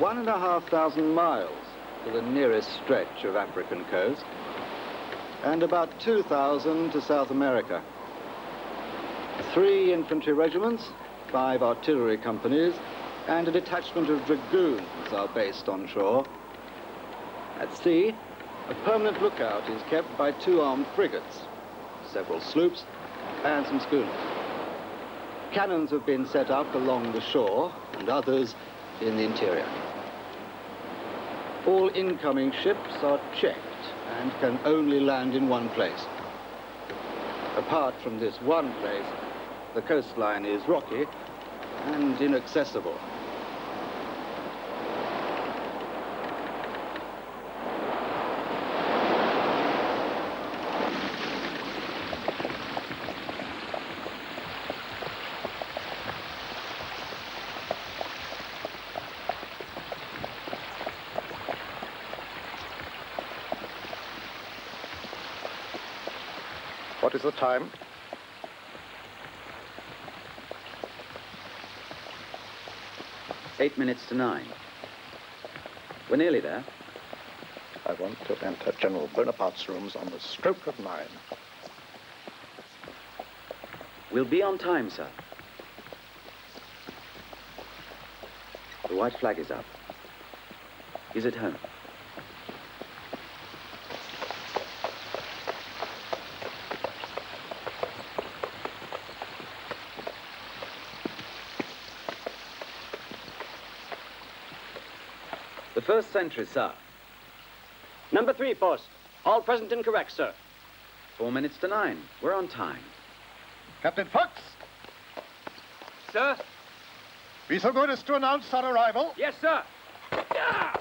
One and a half thousand miles to the nearest stretch of African coast, and about 2,000 to South America. Three infantry regiments, five artillery companies, and a detachment of dragoons are based on shore. At sea, a permanent lookout is kept by two armed frigates, several sloops, and some schooners. Cannons have been set up along the shore and others in the interior. All incoming ships are checked and can only land in one place. Apart from this one place, the coastline is rocky and inaccessible. The time? Eight minutes to nine. We're nearly there. I want to enter General Bonaparte's rooms on the stroke of nine. We'll be on time, sir. The white flag is up. He's at home. First sentry, sir. Number three post. All present and correct, sir. Four minutes to nine. We're on time. Captain Fox, Sir? be so good as to announce our arrival. Yes, sir. Yeah.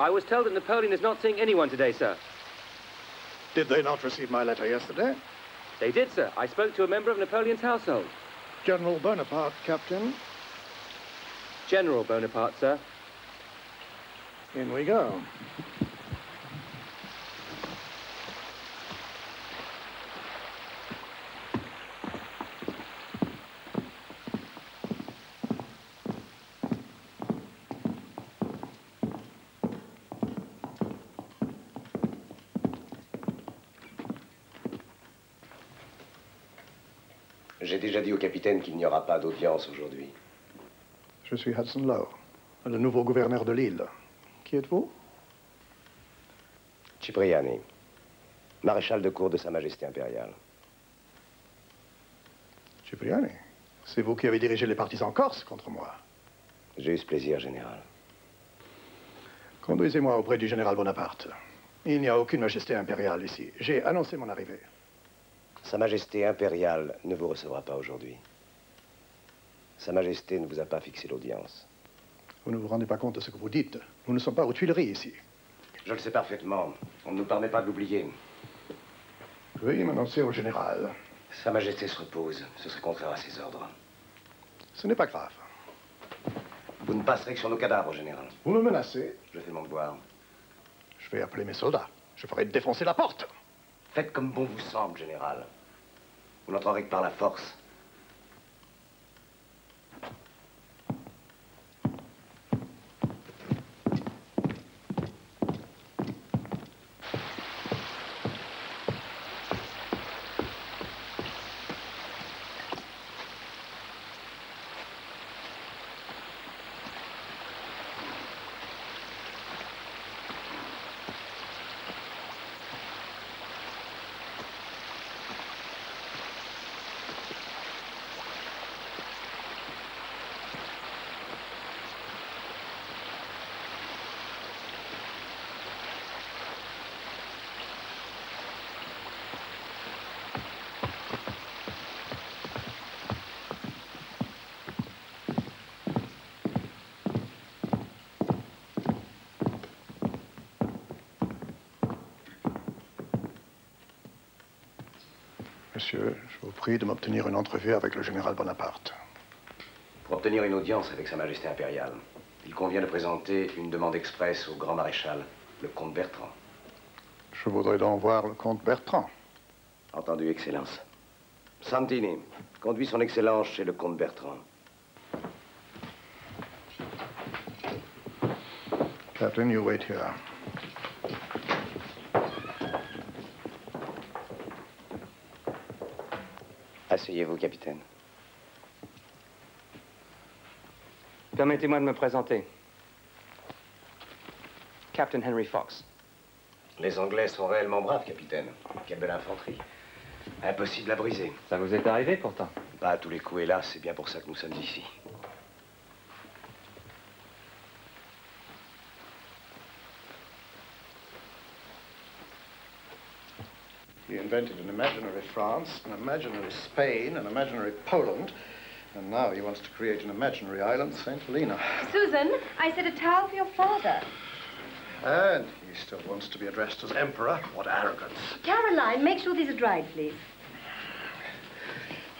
I was told that Napoleon is not seeing anyone today, sir. Did they not receive my letter yesterday? They did, sir. I spoke to a member of Napoleon's household. General Bonaparte, Captain. General Bonaparte, sir. In we go. Capitaine qu'il n'y aura pas d'audience aujourd'hui. Je suis Hudson Lowe, le nouveau gouverneur de l'île. Qui êtes-vous? Cipriani, maréchal de cour de Sa Majesté impériale. Cipriani. C'est vous qui avez dirigé les partisans corses contre moi. J'ai eu ce plaisir, général. Conduisez-moi auprès du général Bonaparte. Il n'y a aucune majesté impériale ici. J'ai annoncé mon arrivée. Sa Majesté impériale ne vous recevra pas aujourd'hui. Sa Majesté ne vous a pas fixé l'audience. Vous ne vous rendez pas compte de ce que vous dites. Nous ne sommes pas aux Tuileries ici. Je le sais parfaitement. On ne nous permet pas de l'oublier. Veuillez m'annoncer au général. Sa Majesté se repose. Ce serait contraire à ses ordres. Ce n'est pas grave. Vous ne passerez que sur nos cadavres, général. Vous me menacez. Je fais mon devoir. Je vais appeler mes soldats. Je ferai défoncer la porte. Faites comme bon vous semble, général. Vous n'entrerez que par la force. Monsieur, je vous prie de m'obtenir une entrevue avec le général Bonaparte. Pour obtenir une audience avec Sa Majesté impériale, il convient de présenter une demande expresse au grand maréchal, le comte Bertrand. Je voudrais donc voir le comte Bertrand. Entendu, Excellence. Santini, conduit son Excellence chez le comte Bertrand. Captain, you wait here. Asseyez-vous, capitaine. Permettez-moi de me présenter. Captain Henry Fox. Les Anglais sont réellement braves, capitaine. Quelle belle infanterie. Impossible à briser. Ça vous est arrivé pourtant. Pas à tous les coups, hélas, c'est bien pour ça que nous sommes ici. Invented an imaginary France, an imaginary Spain, an imaginary Poland, and now he wants to create an imaginary island, St. Helena. Susan, I said a towel for your father. And he still wants to be addressed as Emperor. What arrogance. Caroline, make sure these are dried, please.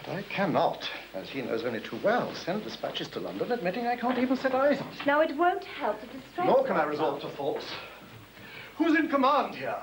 But I cannot, as he knows only too well, send dispatches to London admitting I can't even set eyes on him. Now, it won't help to distract Nor can I resort to force. Who's in command here?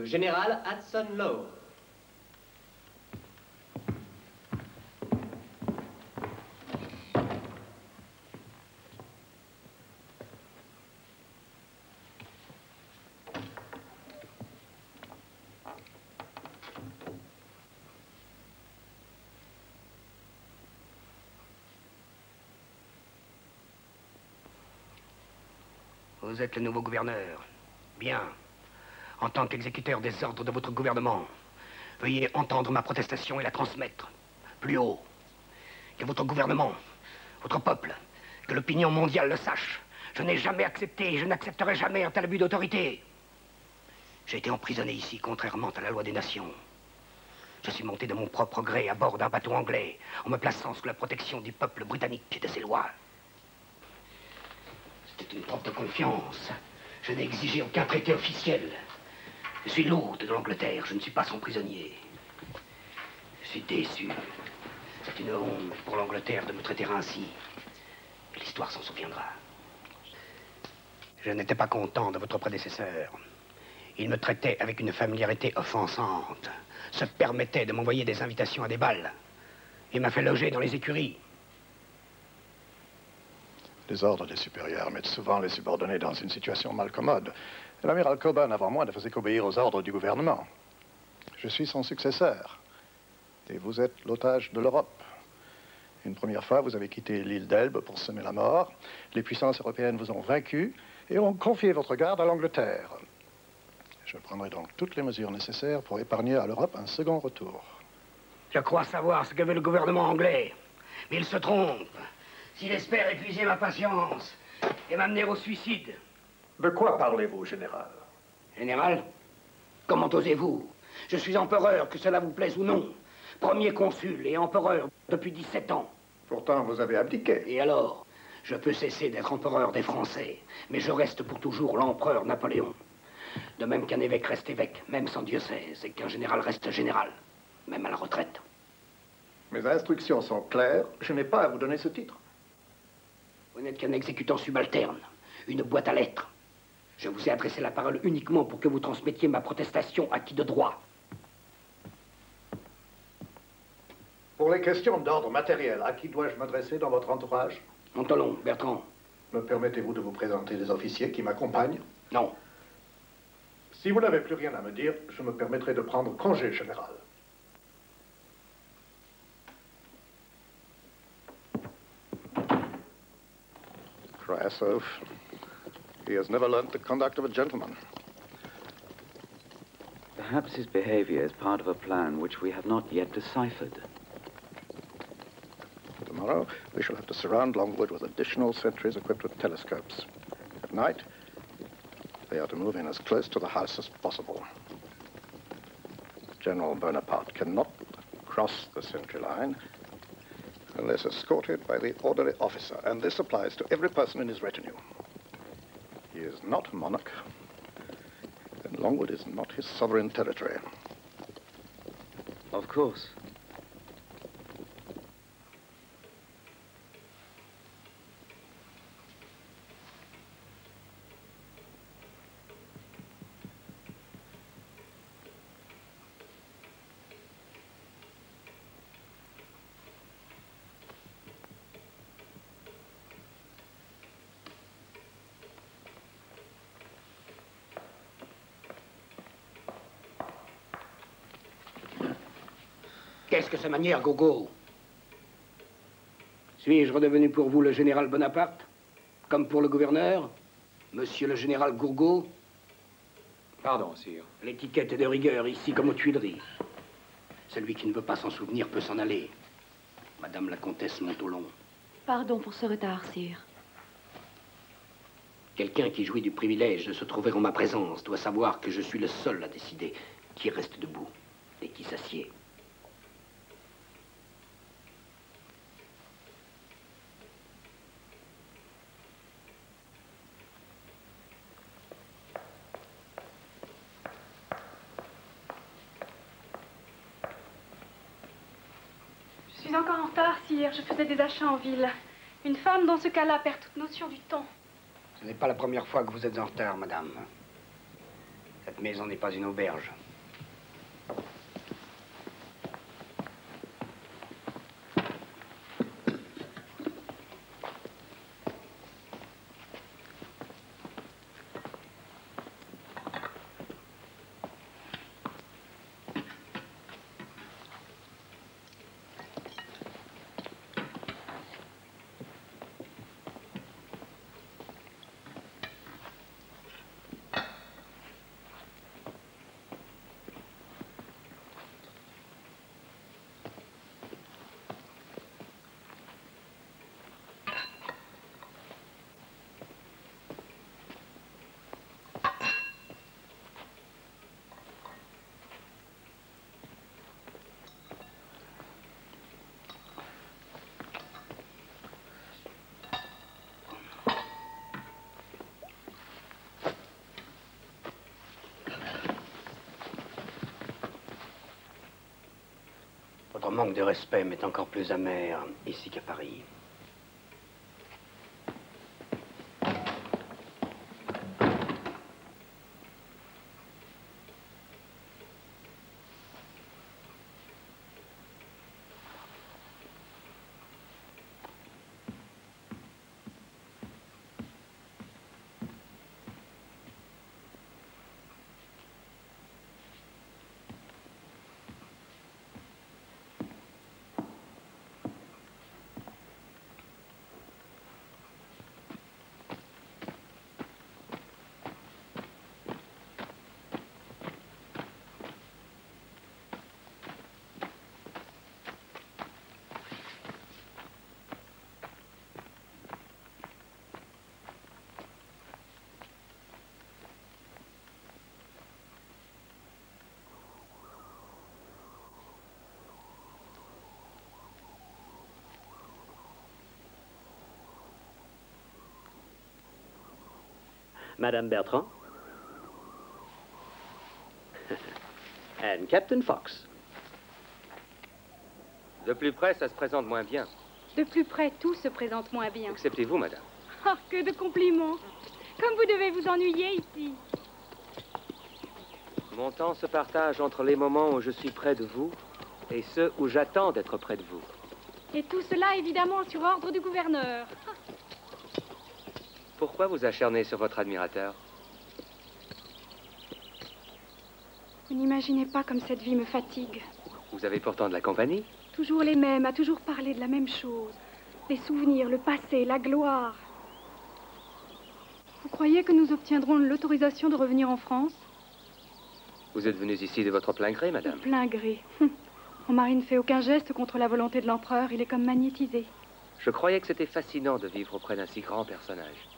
Le général Hudson Lowe. Vous êtes le nouveau gouverneur. Bien. En tant qu'exécuteur des ordres de votre gouvernement, veuillez entendre ma protestation et la transmettre. Plus haut. Que votre gouvernement, votre peuple, que l'opinion mondiale le sache. Je n'ai jamais accepté et je n'accepterai jamais un tel abus d'autorité. J'ai été emprisonné ici, contrairement à la loi des nations. Je suis monté de mon propre gré à bord d'un bateau anglais, en me plaçant sous la protection du peuple britannique et de ses lois. C'était une preuve de confiance. Je n'ai exigé aucun traité officiel. Je suis l'hôte de l'Angleterre, je ne suis pas son prisonnier. Je suis déçu. C'est une honte pour l'Angleterre de me traiter ainsi. L'histoire s'en souviendra. Je n'étais pas content de votre prédécesseur. Il me traitait avec une familiarité offensante, se permettait de m'envoyer des invitations à des balles. Il m'a fait loger dans les écuries. Les ordres des supérieurs mettent souvent les subordonnés dans une situation mal commode. Et L'amiral Coburn, avant moi, ne faisait qu'obéir aux ordres du gouvernement. Je suis son successeur. Et vous êtes l'otage de l'Europe. Une première fois, vous avez quitté l'île d'Elbe pour semer la mort. Les puissances européennes vous ont vaincu et ont confié votre garde à l'Angleterre. Je prendrai donc toutes les mesures nécessaires pour épargner à l'Europe un second retour. Je crois savoir ce que veut le gouvernement anglais. Mais il se trompe. S'il espère épuiser ma patience et m'amener au suicide. De quoi parlez-vous, général? Général, comment osez-vous? Je suis empereur, que cela vous plaise ou non. Premier consul et empereur depuis 17 ans. Pourtant, vous avez abdiqué. Et alors Je peux cesser d'être empereur des Français, mais je reste pour toujours l'empereur Napoléon. De même qu'un évêque reste évêque, même sans diocèse, et qu'un général reste général, même à la retraite. Mes instructions sont claires. Je n'ai pas à vous donner ce titre. Vous n'êtes qu'un exécutant subalterne, une boîte à lettres. Je vous ai adressé la parole uniquement pour que vous transmettiez ma protestation à qui de droit. Pour les questions d'ordre matériel, à qui dois-je m'adresser dans votre entourage? Antolon, Bertrand. Me permettez-vous de vous présenter les officiers qui m'accompagnent? Non. Si vous n'avez plus rien à me dire, je me permettrai de prendre congé, général. Crass oaf. He has never learnt the conduct of a gentleman. Perhaps his behavior is part of a plan which we have not yet deciphered. Tomorrow, we shall have to surround Longwood with additional sentries equipped with telescopes. At night, they are to move in as close to the house as possible. General Bonaparte cannot cross the sentry line unless escorted by the orderly officer, and this applies to every person in his retinue. He is not a monarch, and Longwood is not his sovereign territory. Of course. Que cette manière, Gogo Suis-je redevenu pour vous le général Bonaparte Comme pour le gouverneur Monsieur le général Gourgaud? Pardon, sire. L'étiquette est de rigueur, ici comme aux Tuileries. Celui qui ne veut pas s'en souvenir peut s'en aller. Madame la comtesse Montolon. Pardon pour ce retard, sire. Quelqu'un qui jouit du privilège de se trouver en ma présence doit savoir que je suis le seul à décider qui reste debout et qui s'assied. Je suis encore en Je faisais des achats en ville. Une femme, dans ce cas-là, perd toute notion du temps. Ce n'est pas la première fois que vous êtes en retard, madame. Cette maison n'est pas une auberge. Votre manque de respect m'est encore plus amer ici qu'à Paris. Madame Bertrand and Captain Fox. De plus près, ça se présente moins bien. De plus près, tout se présente moins bien. Exceptez vous, madame? Oh, que de compliments. Comme vous devez vous ennuyer ici. Mon temps se partage entre les moments où je suis près de vous et ceux où j'attends d'être près de vous. Et tout cela, évidemment, sur ordre du gouverneur. Pourquoi vous acharnez sur votre admirateur Vous n'imaginez pas comme cette vie me fatigue. Vous avez pourtant de la compagnie. Toujours les mêmes, à toujours parler de la même chose. Les souvenirs, le passé, la gloire. Vous croyez que nous obtiendrons l'autorisation de revenir en France? Vous êtes venus ici de votre plein gré, De madame. plein gré. Hum. Mon mari ne fait aucun geste contre la volonté de l'empereur. Il est comme magnétisé. Je croyais que c'était fascinant de vivre auprès d'un si grand personnage.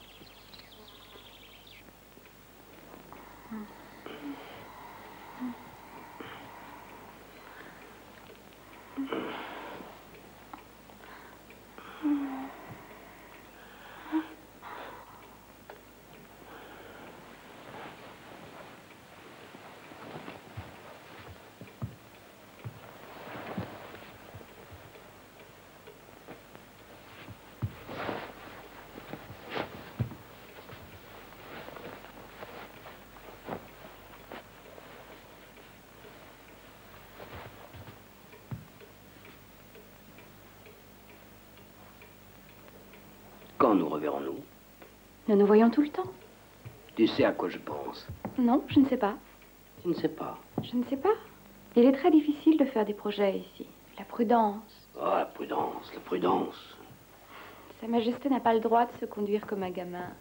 Quand nous reverrons-nous? Nous nous voyons tout le temps. Tu sais à quoi je pense Non, je ne sais pas. Tu ne sais pas. Je ne sais pas. Il est très difficile de faire des projets ici. La prudence. Oh, la prudence, la prudence. Sa Majesté n'a pas le droit de se conduire comme un gamin.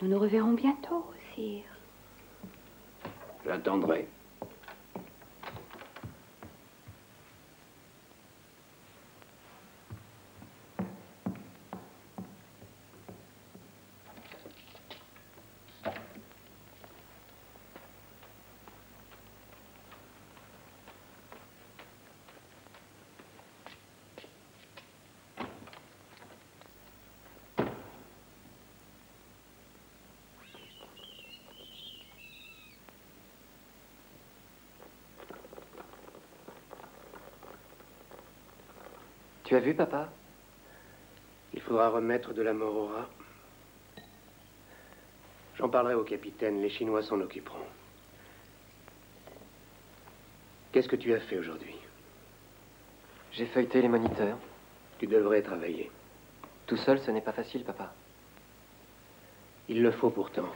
Nous nous reverrons bientôt, sire. J'attendrai. Tu as vu, papa? Il faudra remettre de la mort au rat. J'en parlerai au capitaine, les Chinois s'en occuperont. Qu'est-ce que tu as fait aujourd'hui? J'ai feuilleté les moniteurs. Tu devrais travailler. Tout seul, ce n'est pas facile, papa. Il le faut pourtant.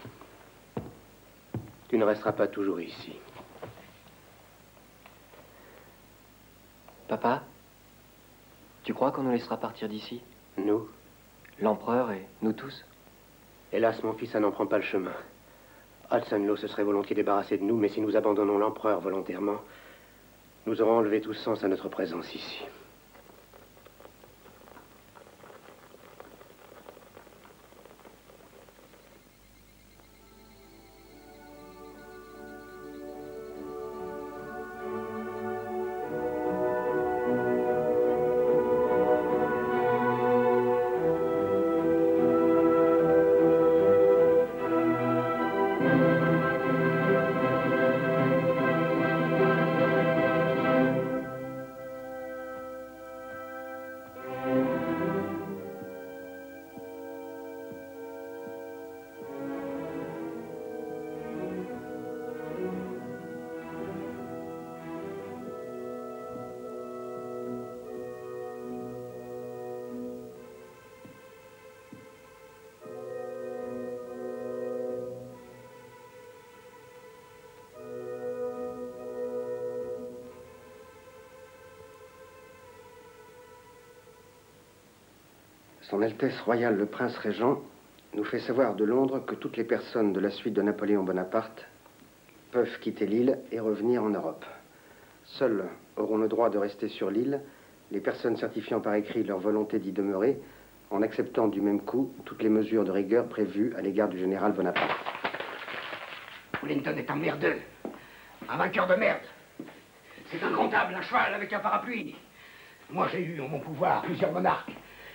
Tu ne resteras pas toujours ici. Papa? Tu crois qu'on nous laissera partir d'ici Nous L'empereur et nous tous Hélas, mon fils, ça n'en prend pas le chemin. Hudson Law se serait volontiers débarrassé de nous, mais si nous abandonnons l'empereur volontairement, nous aurons enlevé tout sens à notre présence ici. Son Altesse royale le prince régent nous fait savoir de Londres que toutes les personnes de la suite de Napoléon Bonaparte peuvent quitter l'île et revenir en Europe. Seules auront le droit de rester sur l'île les personnes certifiant par écrit leur volonté d'y demeurer en acceptant du même coup toutes les mesures de rigueur prévues à l'égard du général Bonaparte. Wellington est un merdeux. Un vainqueur de merde. C'est un comptable, un cheval avec un parapluie. Moi, j'ai eu en mon pouvoir plusieurs monarques.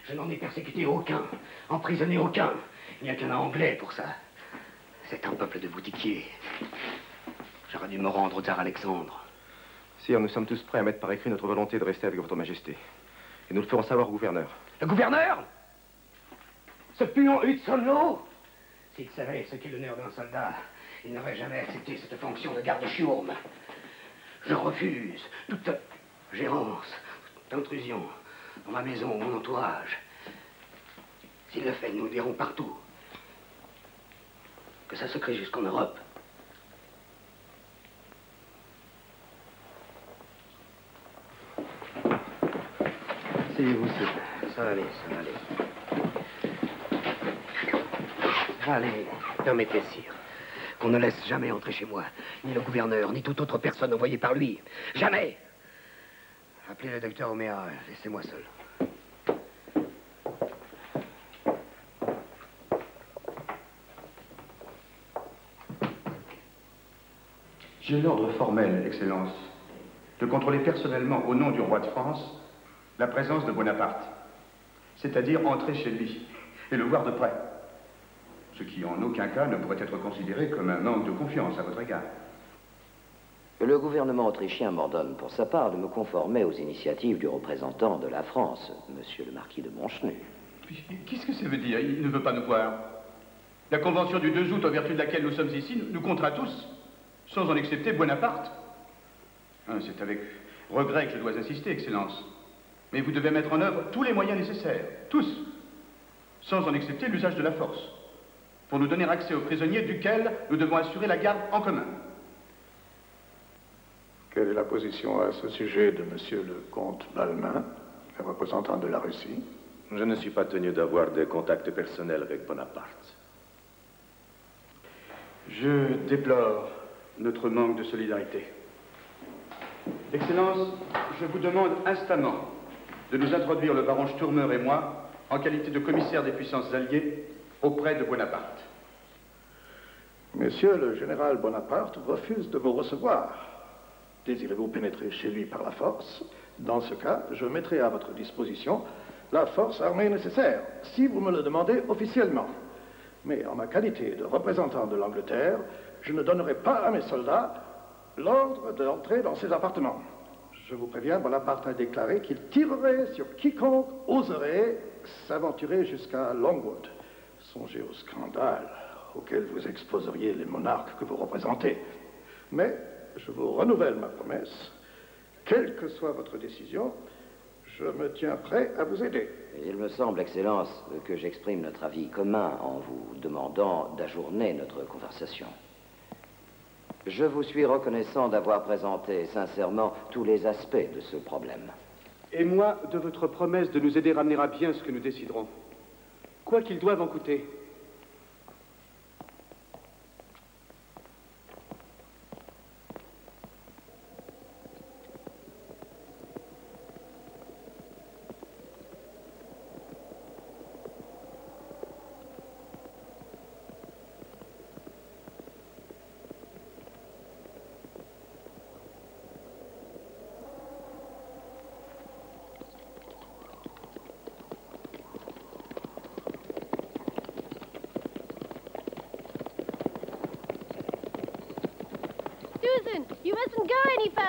Je n'en ai persécuté aucun, emprisonné aucun. Il n'y a qu'un anglais pour ça. C'est un peuple de boutiquiers. J'aurais dû me rendre au tsar Alexandre. Sire, nous sommes tous prêts à mettre par écrit notre volonté de rester avec votre majesté. Et nous le ferons savoir au gouverneur. Le gouverneur Ce pion Hutzonlo S'il savait ce qu'est l'honneur d'un soldat, il n'aurait jamais accepté cette fonction de garde-chiourme. Je refuse toute gérance, toute intrusion dans ma maison mon entourage. S'il le fait, nous le dirons partout. Que ça se crée jusqu'en Europe. Asseyez-vous. Ça va aller, ça va aller. Allez, permettez, sire, qu'on ne laisse jamais entrer chez moi, ni le gouverneur, ni toute autre personne envoyée par lui. Jamais Appelez le docteur Oméa, laissez-moi seul. J'ai l'ordre formel, Excellence, de contrôler personnellement au nom du roi de France la présence de Bonaparte, c'est-à-dire entrer chez lui et le voir de près, ce qui en aucun cas ne pourrait être considéré comme un manque de confiance à votre égard. Le gouvernement autrichien m'ordonne pour sa part de me conformer aux initiatives du représentant de la France, monsieur le marquis de Montchenu. Qu'est-ce que ça veut dire? Il ne veut pas nous voir. La convention du 2 août, en vertu de laquelle nous sommes ici, nous contraint tous, sans en accepter Bonaparte. Hein, C'est avec regret que je dois insister, Excellence. Mais vous devez mettre en œuvre tous les moyens nécessaires, tous, sans en accepter l'usage de la force, pour nous donner accès aux prisonniers duquel nous devons assurer la garde en commun. Quelle est la position à ce sujet de monsieur le comte Balmain, le représentant de la Russie? Je ne suis pas tenu d'avoir des contacts personnels avec Bonaparte. Je déplore notre manque de solidarité. Excellence, je vous demande instamment de nous introduire le baron Sturmer et moi en qualité de commissaire des puissances alliées auprès de Bonaparte. Monsieur le général Bonaparte refuse de vous recevoir. Désirez-vous pénétrer chez lui par la force? Dans ce cas, je mettrai à votre disposition la force armée nécessaire, si vous me le demandez officiellement. Mais en ma qualité de représentant de l'Angleterre, je ne donnerai pas à mes soldats l'ordre d'entrer dans ces appartements. Je vous préviens, Bonaparte a déclaré qu'il tirerait sur quiconque oserait s'aventurer jusqu'à Longwood. Songez au scandale auquel vous exposeriez les monarques que vous représentez. Mais je vous renouvelle ma promesse. Quelle que soit votre décision, je me tiens prêt à vous aider. Il me semble, Excellence, que j'exprime notre avis commun en vous demandant d'ajourner notre conversation. Je vous suis reconnaissant d'avoir présenté sincèrement tous les aspects de ce problème. Et moi, de votre promesse de nous aider à ramener à bien ce que nous déciderons. Quoi qu'il doive en coûter.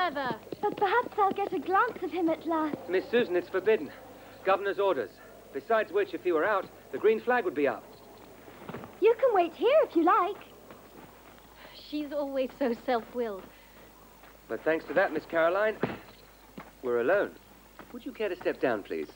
Further. But perhaps I'll get a glance of him at last. Miss Susan, it's forbidden. Governor's orders. Besides which, if he were out, the green flag would be up. You can wait here if you like. She's always so self-willed. But thanks to that, Miss Caroline, we're alone. Would you care to step down, please?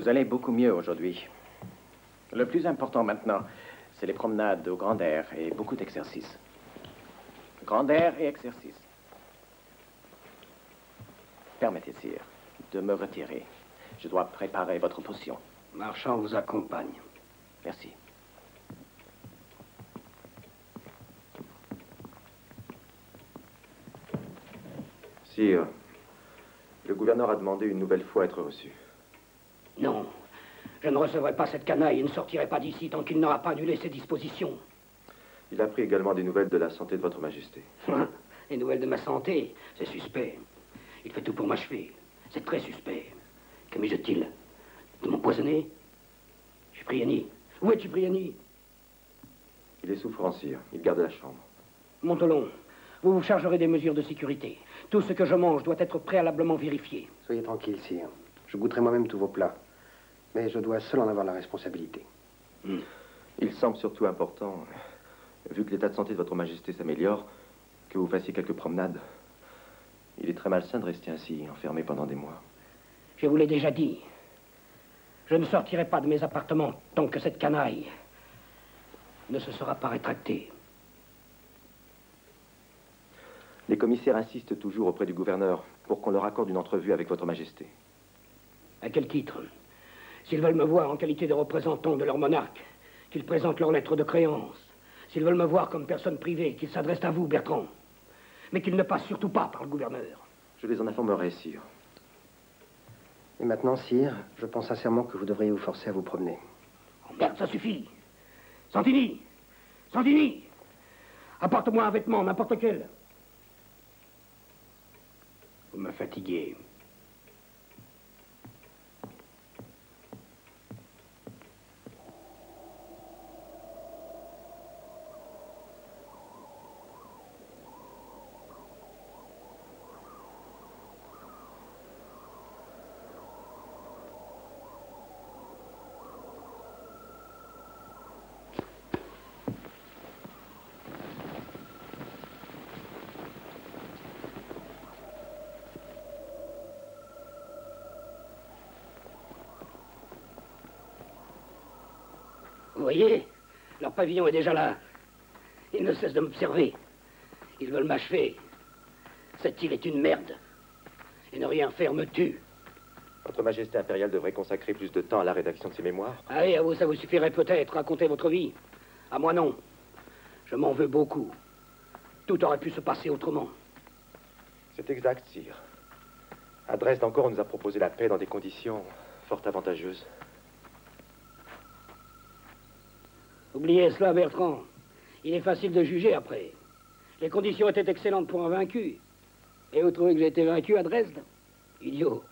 Vous allez beaucoup mieux aujourd'hui. Le plus important maintenant, c'est les promenades au grand air et beaucoup d'exercice. Grand air et exercice. Permettez, sire, de me retirer. Je dois préparer votre potion. Marchand vous accompagne. Merci. Sire, le gouverneur a demandé une nouvelle fois être reçu. Non, je ne recevrai pas cette canaille et ne sortirai pas d'ici tant qu'il n'aura pas annulé ses dispositions. Il a pris également des nouvelles de la santé de votre majesté. Les nouvelles de ma santé, c'est suspect. Il fait tout pour m'achever. C'est très suspect. Que m'est-il De m'empoisonner? Cipriani Où est Cipriani Il est souffrant, sire. Il garde la chambre. Montolon, vous vous chargerez des mesures de sécurité. Tout ce que je mange doit être préalablement vérifié. Soyez tranquille, sire. Je goûterai moi-même tous vos plats. Mais je dois seul en avoir la responsabilité. Hmm. Il semble surtout important, vu que l'état de santé de votre majesté s'améliore, que vous fassiez quelques promenades. Il est très malsain de rester ainsi, enfermé pendant des mois. Je vous l'ai déjà dit. Je ne sortirai pas de mes appartements tant que cette canaille ne se sera pas rétractée. Les commissaires insistent toujours auprès du gouverneur pour qu'on leur accorde une entrevue avec votre majesté. À quel titre? S'ils veulent me voir en qualité de représentant de leur monarque, qu'ils présentent leur lettre de créance. S'ils veulent me voir comme personne privée, qu'ils s'adressent à vous, Bertrand. Mais qu'ils ne passent surtout pas par le gouverneur. Je les en informerai, sire. Et maintenant, sire, je pense sincèrement que vous devriez vous forcer à vous promener. Oh merde, ça suffit. Santini Santini Apporte-moi un vêtement, n'importe quel. Vous me fatiguez. Voyez Leur pavillon est déjà là. Ils ne cessent de m'observer. Ils veulent m'achever. Cette île est une merde. Et ne rien faire me tue. Votre Majesté impériale devrait consacrer plus de temps à la rédaction de ses mémoires. Allez, à vous, ça vous suffirait peut-être. Raconter votre vie. À moi, non. Je m'en veux beaucoup. Tout aurait pu se passer autrement. C'est exact, sire. À Dresde encore, on nous a proposé la paix dans des conditions fort avantageuses. Oubliez cela, Bertrand. Il est facile de juger après. Les conditions étaient excellentes pour un vaincu. Et vous trouvez que j'ai été vaincu à Dresde? Idiot.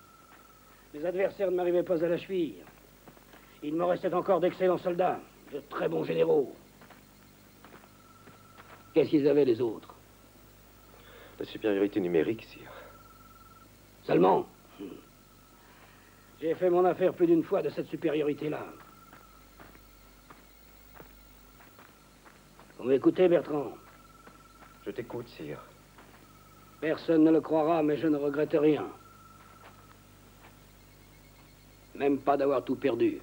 Mes adversaires ne m'arrivaient pas à la cheville. Il me restait encore d'excellents soldats, de très bons généraux. Qu'est-ce qu'ils avaient les autres? La supériorité numérique, sire. Seulement? J'ai fait mon affaire plus d'une fois de cette supériorité-là. Vous m'écoutez, Bertrand Je t'écoute, sire. Personne ne le croira, mais je ne regrette rien. Même pas d'avoir tout perdu.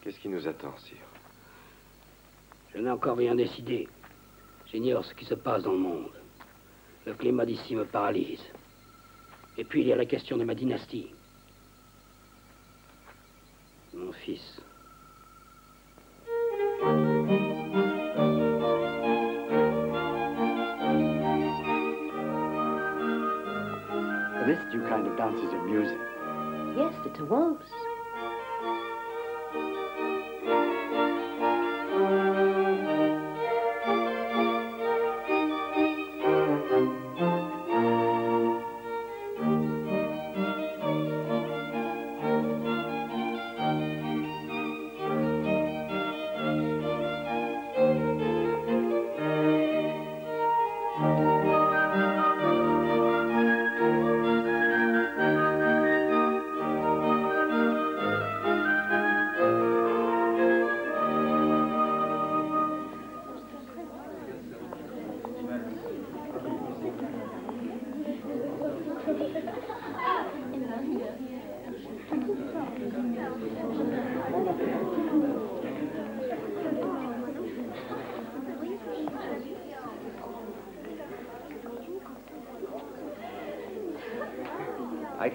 Qu'est-ce qui nous attend, sire Je n'ai encore rien décidé. J'ignore ce qui se passe dans le monde. Le climat d'ici me paralyse. Et puis il y a la question de ma dynastie. Mon fils. This new kind of dance is amusing. Yes, it's a waltz.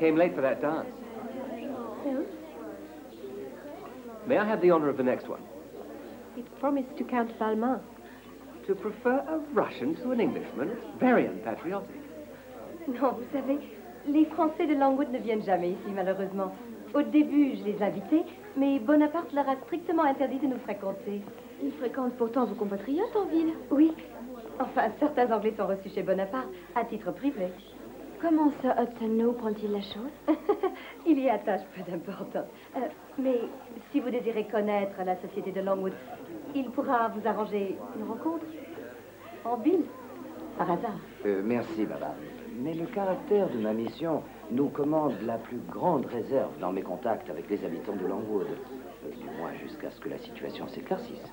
Came late for that dance. May I have the honor of the next one? it's promised to Count Balmain. to prefer a Russian to an Englishman. It's very unpatriotic. Non, vous savez, les Français de Langwood ne viennent jamais ici, malheureusement. Au début, je les invitais, mais Bonaparte leur a strictement interdit de nous fréquenter. Ils fréquentent pourtant vos compatriotes en ville. Oui. Enfin, certains Anglais sont reçus chez Bonaparte à titre privé. Comment ça, Hudson Lowe prend-il la chose Il y attache peu d'importance. Euh, mais si vous désirez connaître la société de Longwood, il pourra vous arranger une rencontre en ville, par hasard. Euh, merci, madame. Mais le caractère de ma mission nous commande la plus grande réserve dans mes contacts avec les habitants de Longwood. Euh, du moins jusqu'à ce que la situation s'éclaircisse.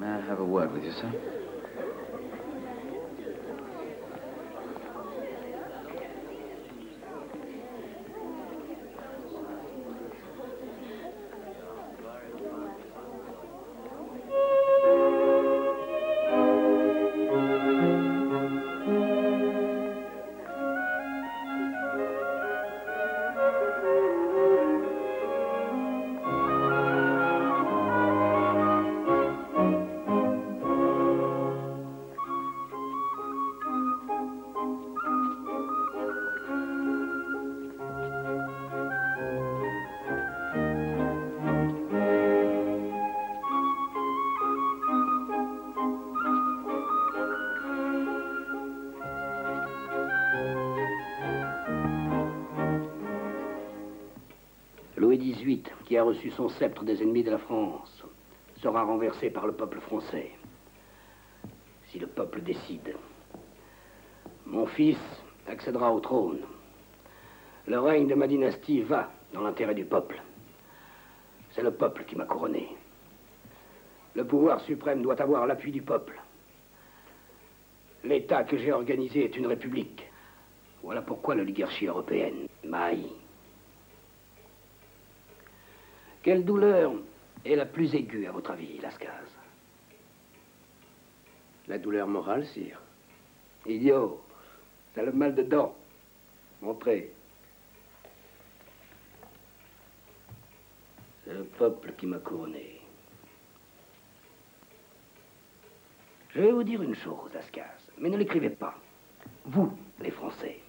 May I have a word with you, sir? Reçu son sceptre des ennemis de la France, sera renversé par le peuple français. Si le peuple décide. Mon fils accédera au trône. Le règne de ma dynastie va dans l'intérêt du peuple. C'est le peuple qui m'a couronné. Le pouvoir suprême doit avoir l'appui du peuple. L'État que j'ai organisé est une république. Voilà pourquoi l'oligarchie européenne m'a. Quelle douleur est la plus aiguë, à votre avis, Lascaz La douleur morale, sire. Idiot, c'est le mal de dents. Montrez. C'est le peuple qui m'a couronné. Je vais vous dire une chose, Lascaz, mais ne l'écrivez pas. Vous, les Français,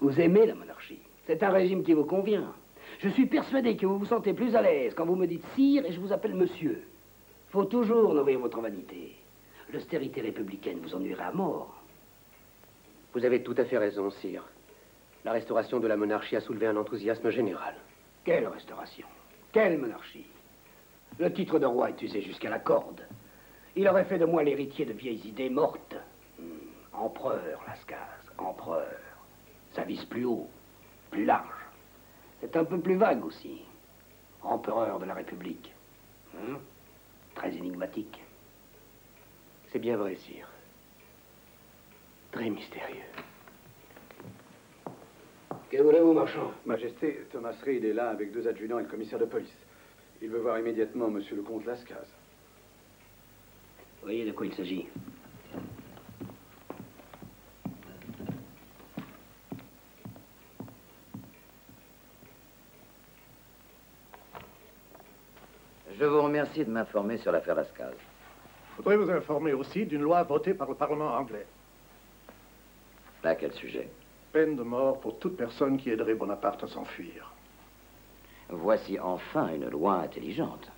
vous aimez la monarchie. C'est un régime qui vous convient. Je suis persuadé que vous vous sentez plus à l'aise quand vous me dites sire et je vous appelle monsieur. Faut toujours nourrir votre vanité. L'austérité républicaine vous ennuiera à mort. Vous avez tout à fait raison, sire. La restauration de la monarchie a soulevé un enthousiasme général. Quelle restauration Quelle monarchie Le titre de roi est usé jusqu'à la corde. Il aurait fait de moi l'héritier de vieilles idées mortes. Hmm, Empereur, Lascaz, empereur. Ça vise plus haut, plus large. C'est un peu plus vague aussi. Empereur de la République. Hein Très énigmatique. C'est bien vrai, sire. Très mystérieux. Que voulez-vous, marchand? Majesté, Thomas Reed est là avec deux adjudants et le commissaire de police. Il veut voir immédiatement monsieur le comte Lascaz. Voyez de quoi il s'agit. Je vous remercie de m'informer sur l'affaire Lascaz. Je voudrais vous informer aussi d'une loi votée par le Parlement anglais. À quel sujet? Peine de mort pour toute personne qui aiderait Bonaparte à s'enfuir. Voici enfin une loi intelligente.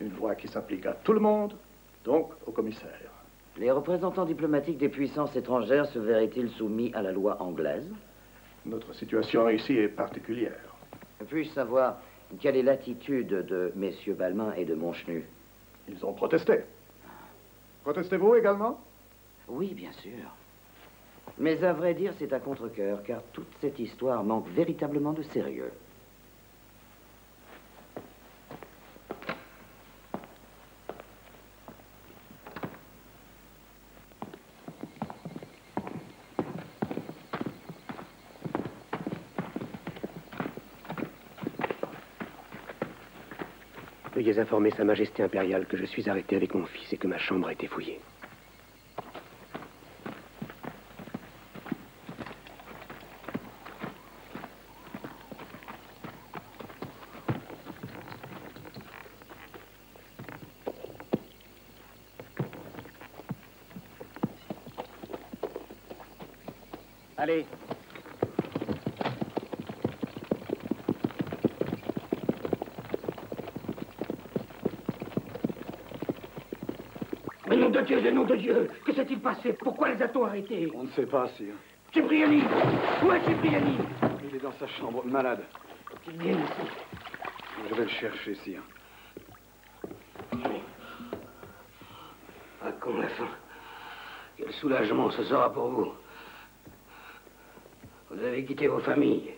Une loi qui s'applique à tout le monde, donc au commissaire. Les représentants diplomatiques des puissances étrangères se verraient-ils soumis à la loi anglaise? Notre situation ici est particulière. Puis-je savoir quelle est l'attitude de messieurs Balmain et de Montchenu Ils ont protesté. Protestez-vous également? Oui, bien sûr. Mais à vrai dire, c'est à contre-cœur, car toute cette histoire manque véritablement de sérieux. Veuillez informer Sa Majesté impériale que je suis arrêté avec mon fils et que ma chambre a été fouillée. Allez. Mais nom de Dieu, le nom de Dieu Que s'est-il passé Pourquoi les a-t-on arrêtés On ne sait pas, sire. Cipriani Où est Cipriani Il est dans sa chambre, malade. Qu'il vienne ici. Je vais le chercher, sire. Ah, con la fin. Quel soulagement ce sera pour vous. Vous avez quitté vos familles.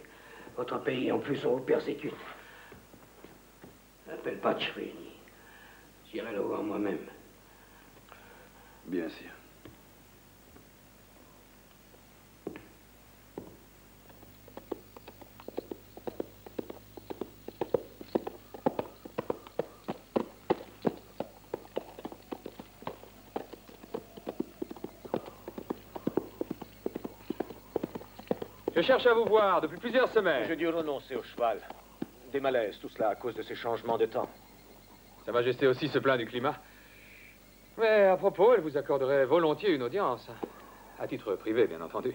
Votre pays, en plus, on vous persécute. N'appelle pas Cipriani. J'irai le voir moi-même. Bien, sire. Je cherche à vous voir depuis plusieurs semaines. J'ai dû renoncer au cheval. Des malaises, tout cela à cause de ces changements de temps. Sa Majesté aussi se plaint du climat. Mais à propos, elle vous accorderait volontiers une audience. À titre privé, bien entendu.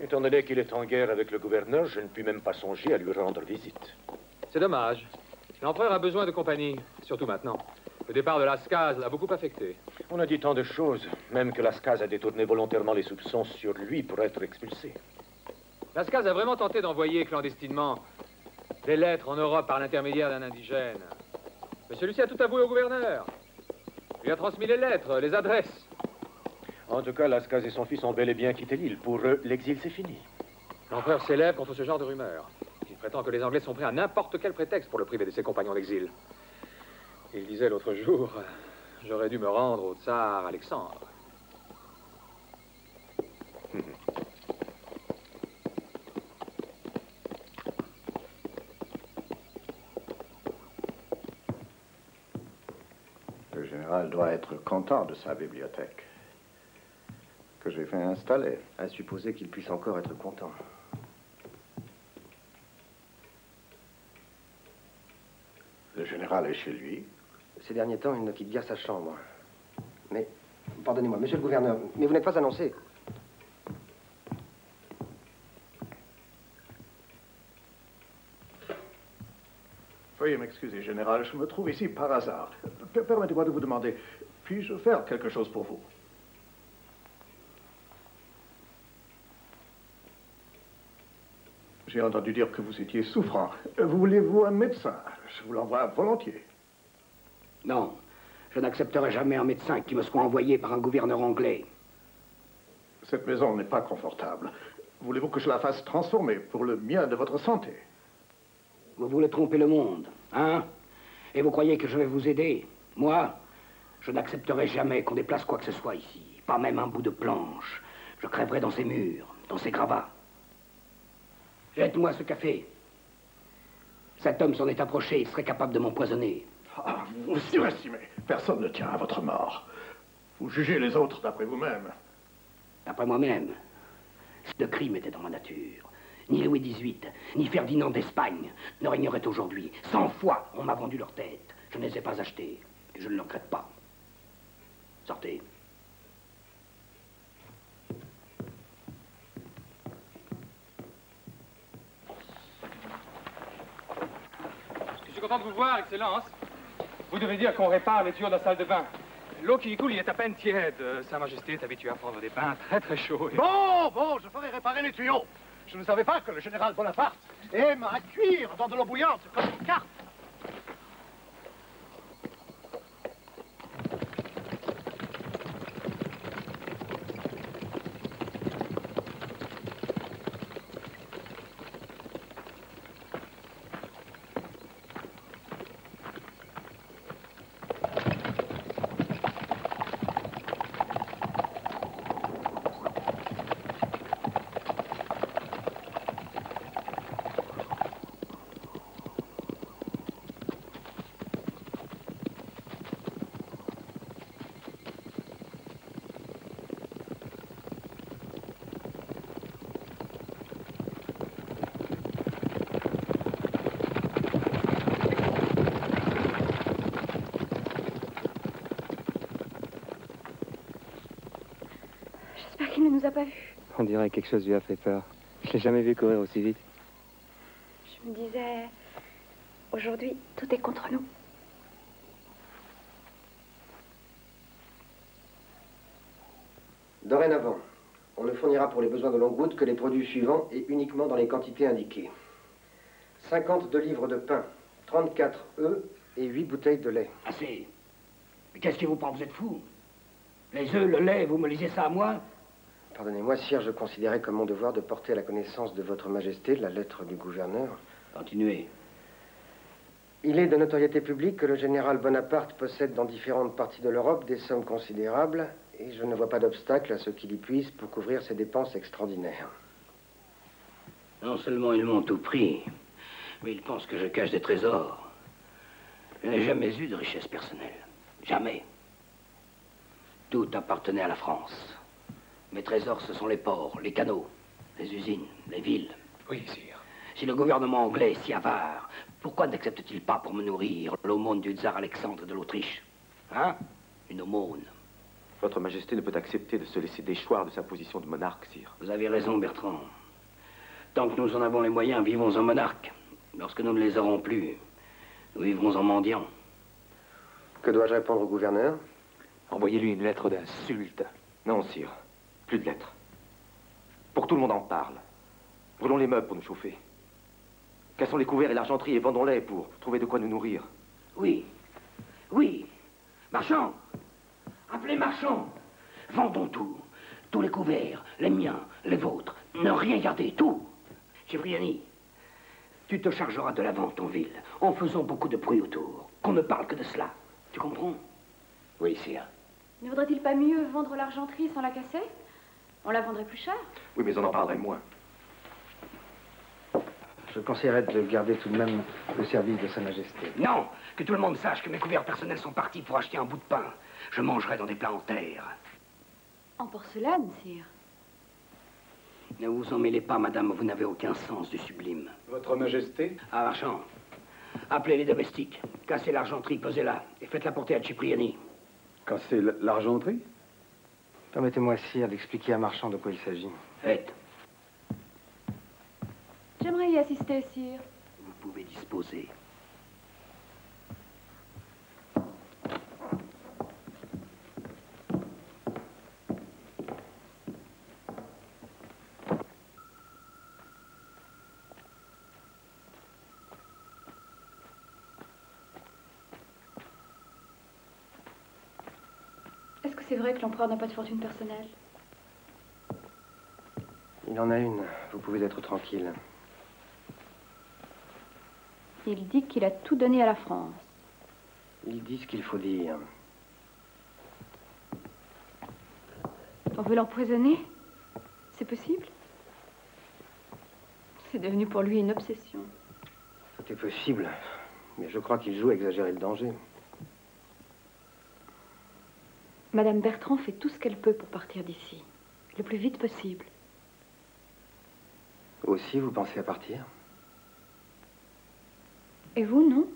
Étant donné qu'il est en guerre avec le gouverneur, je ne puis même pas songer à lui rendre visite. C'est dommage. L'empereur a besoin de compagnie, surtout maintenant. Le départ de Lascaz l'a beaucoup affecté. On a dit tant de choses, même que Lascaz a détourné volontairement les soupçons sur lui pour être expulsé. Lascaz a vraiment tenté d'envoyer clandestinement des lettres en Europe par l'intermédiaire d'un indigène. Mais celui-ci a tout avoué au gouverneur. Il lui a transmis les lettres, les adresses. En tout cas, Lascaz et son fils ont bel et bien quitté l'île. Pour eux, l'exil, c'est fini. L'empereur s'élève contre ce genre de rumeurs. Il prétend que les Anglais sont prêts à n'importe quel prétexte pour le priver de ses compagnons d'exil. Il disait l'autre jour, j'aurais dû me rendre au tsar Alexandre. Le général doit être content de sa bibliothèque. Que j'ai fait installer. À supposer qu'il puisse encore être content. Le général est chez lui. Ces derniers temps, il ne quitte guère sa chambre. Mais, pardonnez-moi, monsieur le gouverneur, mais vous n'êtes pas annoncé. Veuillez m'excuser, général, je me trouve ici par hasard. Per- Permettez-moi de vous demander, puis-je faire quelque chose pour vous? J'ai entendu dire que vous étiez souffrant. Voulez-vous un médecin? Je vous l'envoie volontiers. Non, je n'accepterai jamais un médecin qui me soit envoyé par un gouverneur anglais. Cette maison n'est pas confortable. Voulez-vous que je la fasse transformer pour le bien de votre santé? Vous voulez tromper le monde, hein? Et vous croyez que je vais vous aider? Moi, je n'accepterai jamais qu'on déplace quoi que ce soit ici. Pas même un bout de planche. Je crèverai dans ces murs, dans ces gravats. Jette-moi ce café. Cet homme s'en est approché, il serait capable de m'empoisonner. Ah, vous vous surestimez. Personne ne tient à votre mort. Vous jugez les autres d'après vous-même. D'après moi-même, ce crime était dans ma nature. Ni Louis XVIII, ni Ferdinand d'Espagne ne régneraient aujourd'hui. Cent fois, on m'a vendu leur tête. Je ne les ai pas achetées. Et je ne le regrette pas. Sortez. Je suis content de vous voir, Excellence. Vous devez dire qu'on répare les tuyaux de la salle de bain. L'eau qui y coule y est à peine tiède. Euh, Sa Majesté est habituée à prendre des bains très très chauds. et- Bon, bon, je ferai réparer les tuyaux. Je ne savais pas que le général Bonaparte aime à cuire dans de l'eau bouillante comme une carte. J'espère qu'il ne nous a pas vus. On dirait que quelque chose lui a fait peur. Je l'ai jamais vu courir aussi vite. Je me disais, aujourd'hui, tout est contre nous. Dorénavant, on ne fournira pour les besoins de Longwood que les produits suivants et uniquement dans les quantités indiquées. 52 livres de pain, 34 œufs et 8 bouteilles de lait. Assez. Mais qu'est-ce qui vous prend? Vous êtes fou Les œufs, le lait, vous me lisez ça à moi Pardonnez-moi, sire, je considérais comme mon devoir de porter à la connaissance de votre majesté la lettre du gouverneur. Continuez. Il est de notoriété publique que le général Bonaparte possède dans différentes parties de l'Europe des sommes considérables et je ne vois pas d'obstacle à ce qu'il y puisse pour couvrir ses dépenses extraordinaires. Non seulement ils m'ont tout pris, mais ils pensent que je cache des trésors. Je n'ai jamais eu de richesse personnelle. Jamais. Tout appartenait à la France. Mes trésors, ce sont les ports, les canaux, les usines, les villes. Oui, sire. Si le gouvernement anglais est si avare, pourquoi n'accepte-t-il pas pour me nourrir l'aumône du tsar Alexandre de l'Autriche? Hein? Une aumône. Votre Majesté ne peut accepter de se laisser déchoir de sa position de monarque, sire. Vous avez raison, Bertrand. Tant que nous en avons les moyens, vivons en monarque. Lorsque nous ne les aurons plus, nous vivrons en mendiants. Que dois-je répondre au gouverneur? Envoyez-lui une lettre d'insulte. Non, sire. Plus de lettres. Pour que tout le monde en parle. Brûlons les meubles pour nous chauffer. Cassons les couverts et l'argenterie et vendons-les pour trouver de quoi nous nourrir. Oui. Oui. Marchand. Appelez marchand. Vendons tout. Tous les couverts, les miens, les vôtres. Ne rien garder, tout. Cipriani, tu te chargeras de la vente en ville, en faisant beaucoup de bruit autour. Qu'on ne parle que de cela. Tu comprends? Oui, sire. Ne vaudrait-il pas mieux vendre l'argenterie sans la casser? On la vendrait plus cher. Oui, mais on en parlerait moins. Je conseillerais de garder tout de même le service de Sa Majesté. Non Que tout le monde sache que mes couverts personnels sont partis pour acheter un bout de pain. Je mangerai dans des plats en terre. En porcelaine, sire. Ne vous en mêlez pas, madame, vous n'avez aucun sens du sublime. Votre Majesté? Ah, marchand, appelez les domestiques, cassez l'argenterie, posez-la, et faites-la porter à Cipriani. Casser l'argenterie? Permettez-moi, sire, d'expliquer à Marchand de quoi il s'agit. Faites, J'aimerais y assister, sire. vous pouvez disposer. Vrai que l'empereur n'a pas de fortune personnelle Il en a une. Vous pouvez être tranquille. Il dit qu'il a tout donné à la France. Il dit ce qu'il faut dire. On veut l'empoisonner? C'est possible? C'est devenu pour lui une obsession. Tout est possible. Mais je crois qu'il joue à exagérer le danger. Madame Bertrand fait tout ce qu'elle peut pour partir d'ici. Le plus vite possible. Aussi, vous pensez à partir? Et vous, non?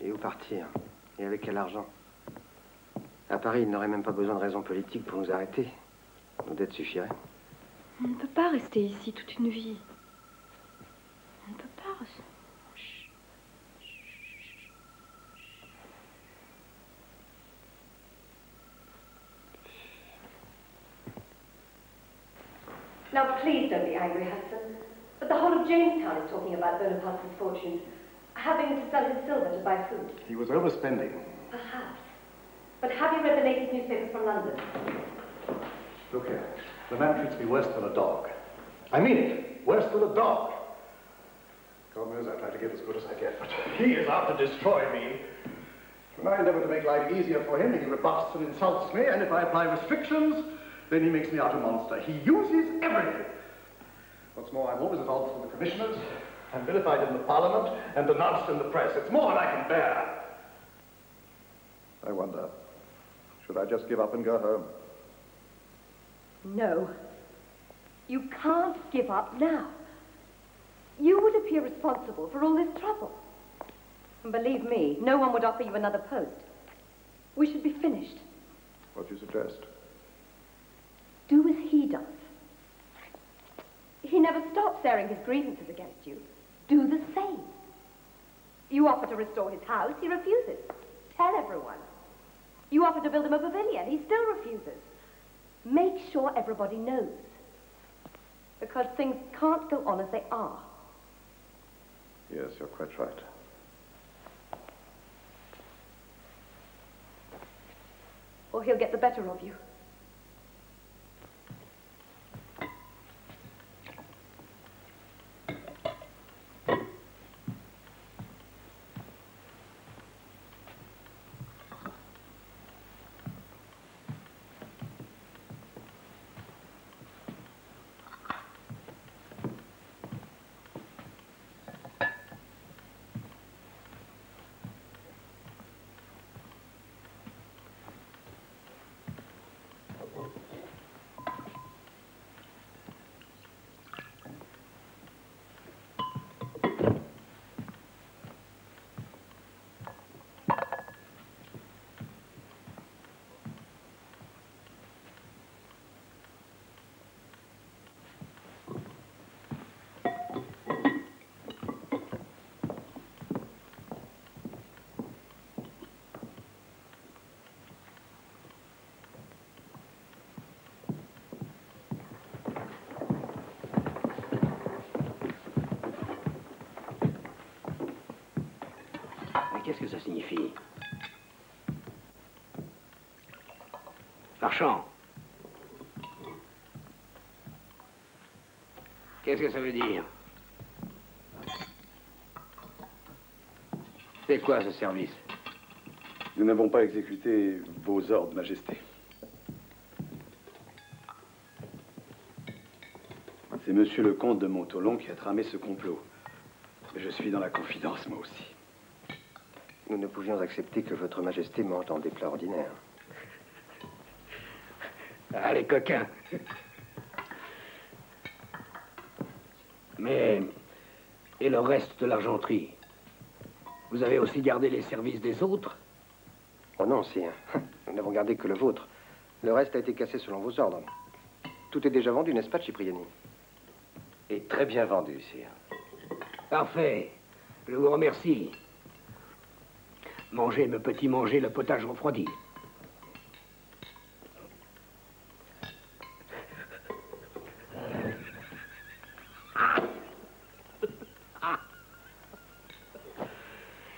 Et où partir? Et avec quel argent? À Paris, il n'aurait même pas besoin de raison politique pour nous arrêter. Nos dettes suffiraient. On ne peut pas rester ici toute une vie. On ne peut pas. Now, please don't be angry, Hudson. But the whole of Jamestown is talking about Bonaparte's misfortune, having to sell his silver to buy food. He was overspending. Perhaps. But have you read the latest newspapers from London? Look here. The man treats me worse than a dog. I mean it. Worse than a dog. God knows I try to give as good as I get, but he is out to destroy me. When I endeavor to make life easier for him, he rebuffs and insults me, and if I apply restrictions, then he makes me out a monster. He uses everything. What's more, I'm always involved with the commissioners. I'm vilified in the parliament and denounced in the press. It's more than I can bear. I wonder, should I just give up and go home? No. You can't give up now. You would appear responsible for all this trouble. And believe me, no one would offer you another post. We should be finished. What do you suggest? Do as he does. He never stops airing his grievances against you. Do the same. You offer to restore his house, he refuses. Tell everyone. You offer to build him a pavilion, he still refuses. Make sure everybody knows. Because things can't go on as they are. Yes, you're quite right. Or he'll get the better of you. Qu'est-ce que ça signifie Marchand. Qu'est-ce que ça veut dire C'est quoi ce service Nous n'avons pas exécuté vos ordres, Majesté. C'est Monsieur le comte de Montolon qui a tramé ce complot. Je suis dans la confidence, moi aussi. Nous ne pouvions accepter que votre majesté mange en des plats ordinaires. Ah, les coquins. Mais... Et le reste de l'argenterie? Vous avez aussi gardé les services des autres? Oh non, sire. Nous n'avons gardé que le vôtre. Le reste a été cassé selon vos ordres. Tout est déjà vendu, n'est-ce pas, Cipriani? Et très bien vendu, sire. Parfait. Je vous remercie. Mangez, me petit, mangez le potage refroidi.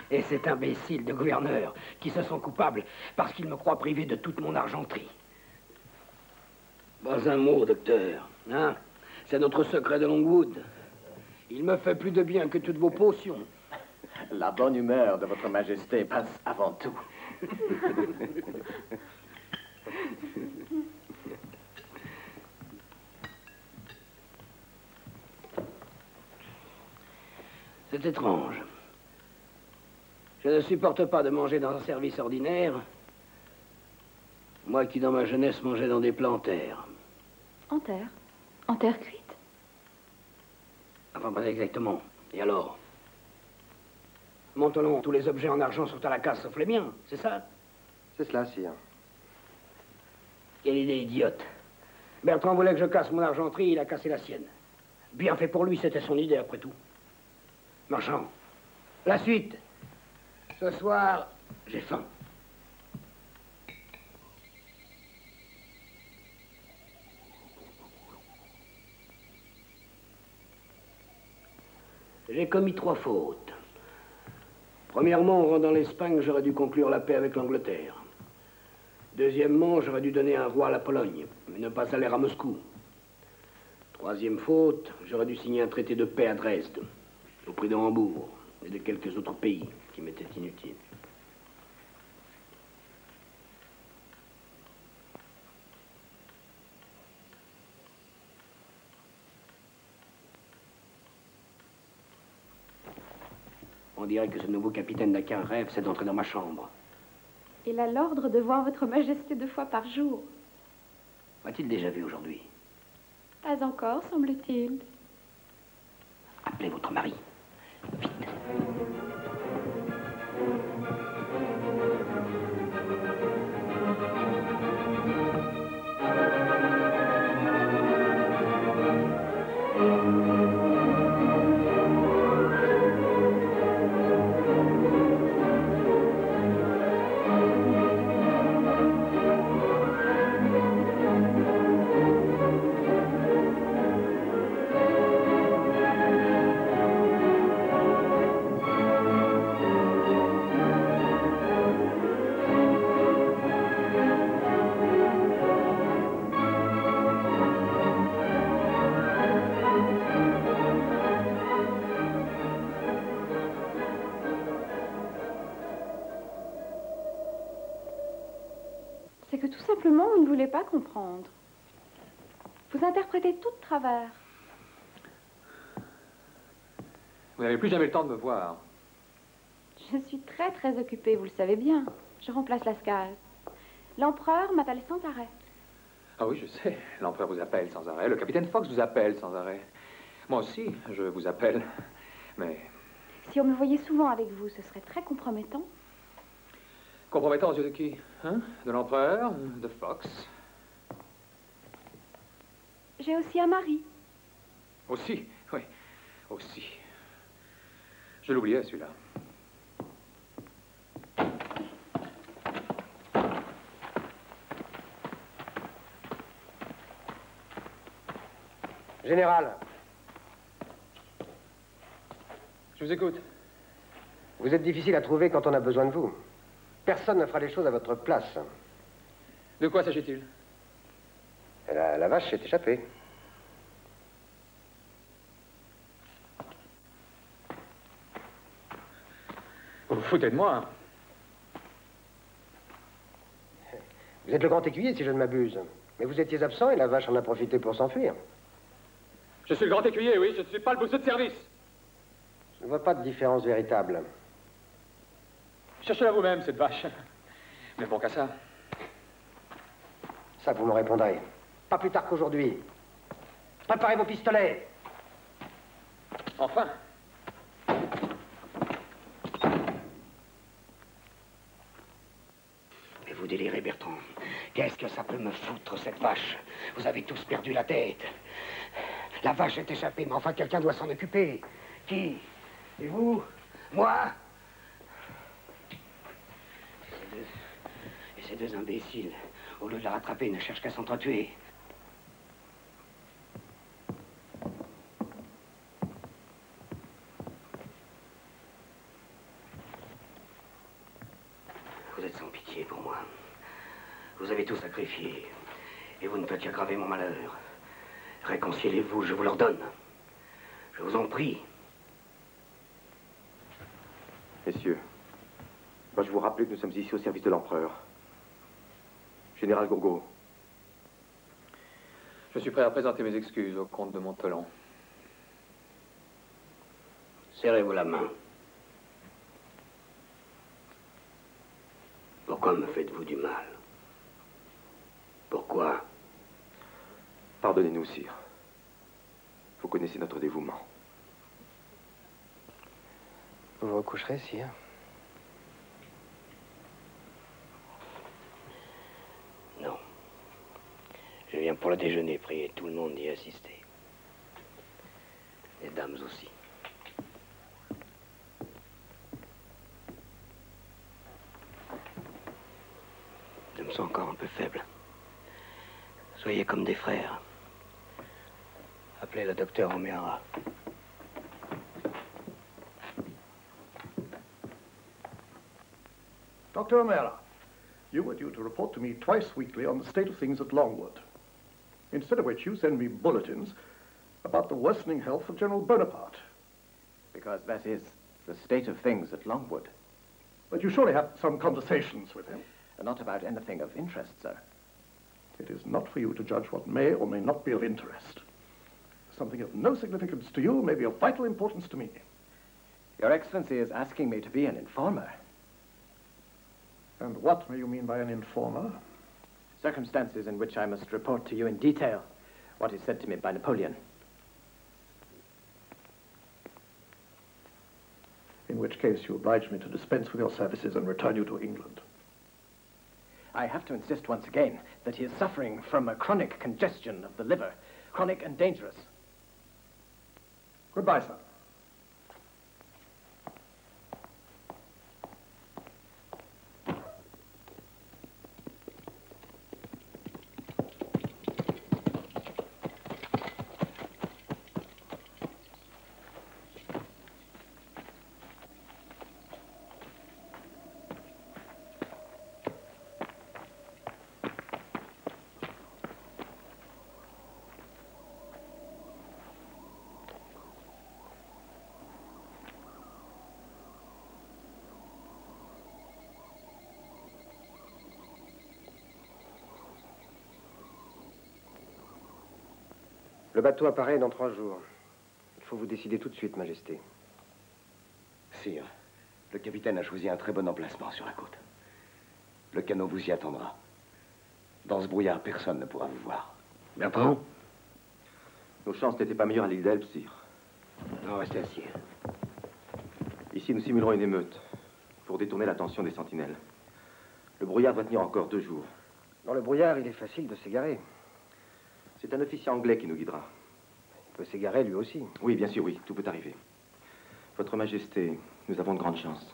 Et cet imbécile de gouverneur qui se sent coupable parce qu'il me croit privé de toute mon argenterie. Pas un mot, docteur. Hein? C'est notre secret de Longwood. Il me fait plus de bien que toutes vos potions. La bonne humeur de votre majesté passe avant tout. C'est étrange. Je ne supporte pas de manger dans un service ordinaire. Moi qui, dans ma jeunesse, mangeais dans des plats en terre. En terre En terre cuite Enfin, pas exactement. Et alors? Montelon, tous les objets en argent sont à la casse sauf les miens, c'est ça C'est cela, sire. Quelle idée idiote. Bertrand voulait que je casse mon argenterie, il a cassé la sienne. Bien fait pour lui, c'était son idée après tout. Marchand, la suite. Ce soir, j'ai faim. J'ai commis trois fautes. Premièrement, en rendant l'Espagne, j'aurais dû conclure la paix avec l'Angleterre. Deuxièmement, j'aurais dû donner un roi à la Pologne, mais ne pas aller à Moscou. Troisième faute, j'aurais dû signer un traité de paix à Dresde, au prix de Hambourg et de quelques autres pays qui m'étaient inutiles. Dirait que ce nouveau capitaine n'a qu'un rêve, c'est d'entrer dans ma chambre. Il a l'ordre de voir votre majesté deux fois par jour. M'a-t-il déjà vu aujourd'hui? Pas encore, semble-t-il. Appelez votre mari. Vite. Travers. Vous n'avez plus jamais le temps de me voir. Je suis très très occupée, vous le savez bien. Je remplace Lascaz. L'empereur m'appelle sans arrêt. Ah oui, je sais. L'empereur vous appelle sans arrêt. Le capitaine Fox vous appelle sans arrêt. Moi aussi, je vous appelle. Mais Si on me voyait souvent avec vous, ce serait très compromettant. compromettant aux yeux de qui? Hein? De l'empereur? De Fox? J'ai aussi un mari. Aussi, oui. Aussi. Je l'oubliais, celui-là. Général, Je vous écoute. vous êtes difficile à trouver quand on a besoin de vous. Personne ne fera les choses à votre place. De quoi s'agit-il? La, la vache s'est échappée. Vous vous foutez de moi. hein Vous êtes le grand écuyer, si je ne m'abuse. Mais vous étiez absent et la vache en a profité pour s'enfuir. Je suis le grand écuyer, oui. Je ne suis pas le bousseux de service. Je ne vois pas de différence véritable. Cherchez-la vous-même, cette vache. Mais bon qu'à ça. Ça, vous me répondrez. Pas plus tard qu'aujourd'hui. Préparez vos pistolets. Enfin. Mais vous délirez, Bertrand. Qu'est-ce que ça peut me foutre, cette vache? Vous avez tous perdu la tête. La vache est échappée, mais enfin, quelqu'un doit s'en occuper. Qui? Et vous? Moi? Ces deux- Et ces deux imbéciles, au lieu de la rattraper, ne cherchent qu'à s'entretuer. Vous êtes sans pitié pour moi. Vous avez tout sacrifié. Et vous ne faites qu'aggraver mon malheur. Réconciliez-vous, je vous l'ordonne. Je vous en prie. Messieurs, moi je vous rappelle que nous sommes ici au service de l'empereur. Général Gourgaud, Je suis prêt à présenter mes excuses au comte de Montelan. Serrez-vous la main. Pourquoi me faites-vous du mal Pourquoi pardonnez-nous, sire. Vous connaissez notre dévouement. Vous vous recoucherez, sire Non. Je viens pour le déjeuner, prier tout le monde d'y assister. Les dames aussi. Je me sens encore un peu faible. Soyez comme des frères. Appelez le docteur O'Meara. Dr. O'Mara, you were due to report to me twice weekly on the state of things at Longwood. Instead of which, you send me bulletins about the worsening health of General Bonaparte. Because that is the state of things at Longwood. But you surely have some conversations with him. Not about anything of interest, sir. It is not for you to judge what may or may not be of interest. Something of no significance to you may be of vital importance to me. Your Excellency is asking me to be an informer. And what may you mean by an informer? Circumstances in which I must report to you in detail what is said to me by Napoleon. In which case you oblige me to dispense with your services and return you to England. I have to insist once again that he is suffering from a chronic congestion of the liver, chronic and dangerous. Goodbye, sir. Bateau apparaît dans trois jours. Il faut vous décider tout de suite, Majesté. Sire, le capitaine a choisi un très bon emplacement sur la côte. Le canot vous y attendra. Dans ce brouillard, personne ne pourra vous voir. Bertrand Nos chances n'étaient pas meilleures à l'île d'Elbe, sire. Non, restez assis. Ici, nous simulerons une émeute pour détourner l'attention des sentinelles. Le brouillard doit tenir encore deux jours. Dans le brouillard, il est facile de s'égarer. C'est un officier anglais qui nous guidera. Il peut s'égarer lui aussi. Oui, bien sûr, oui, tout peut arriver. Votre Majesté, nous avons de grandes chances.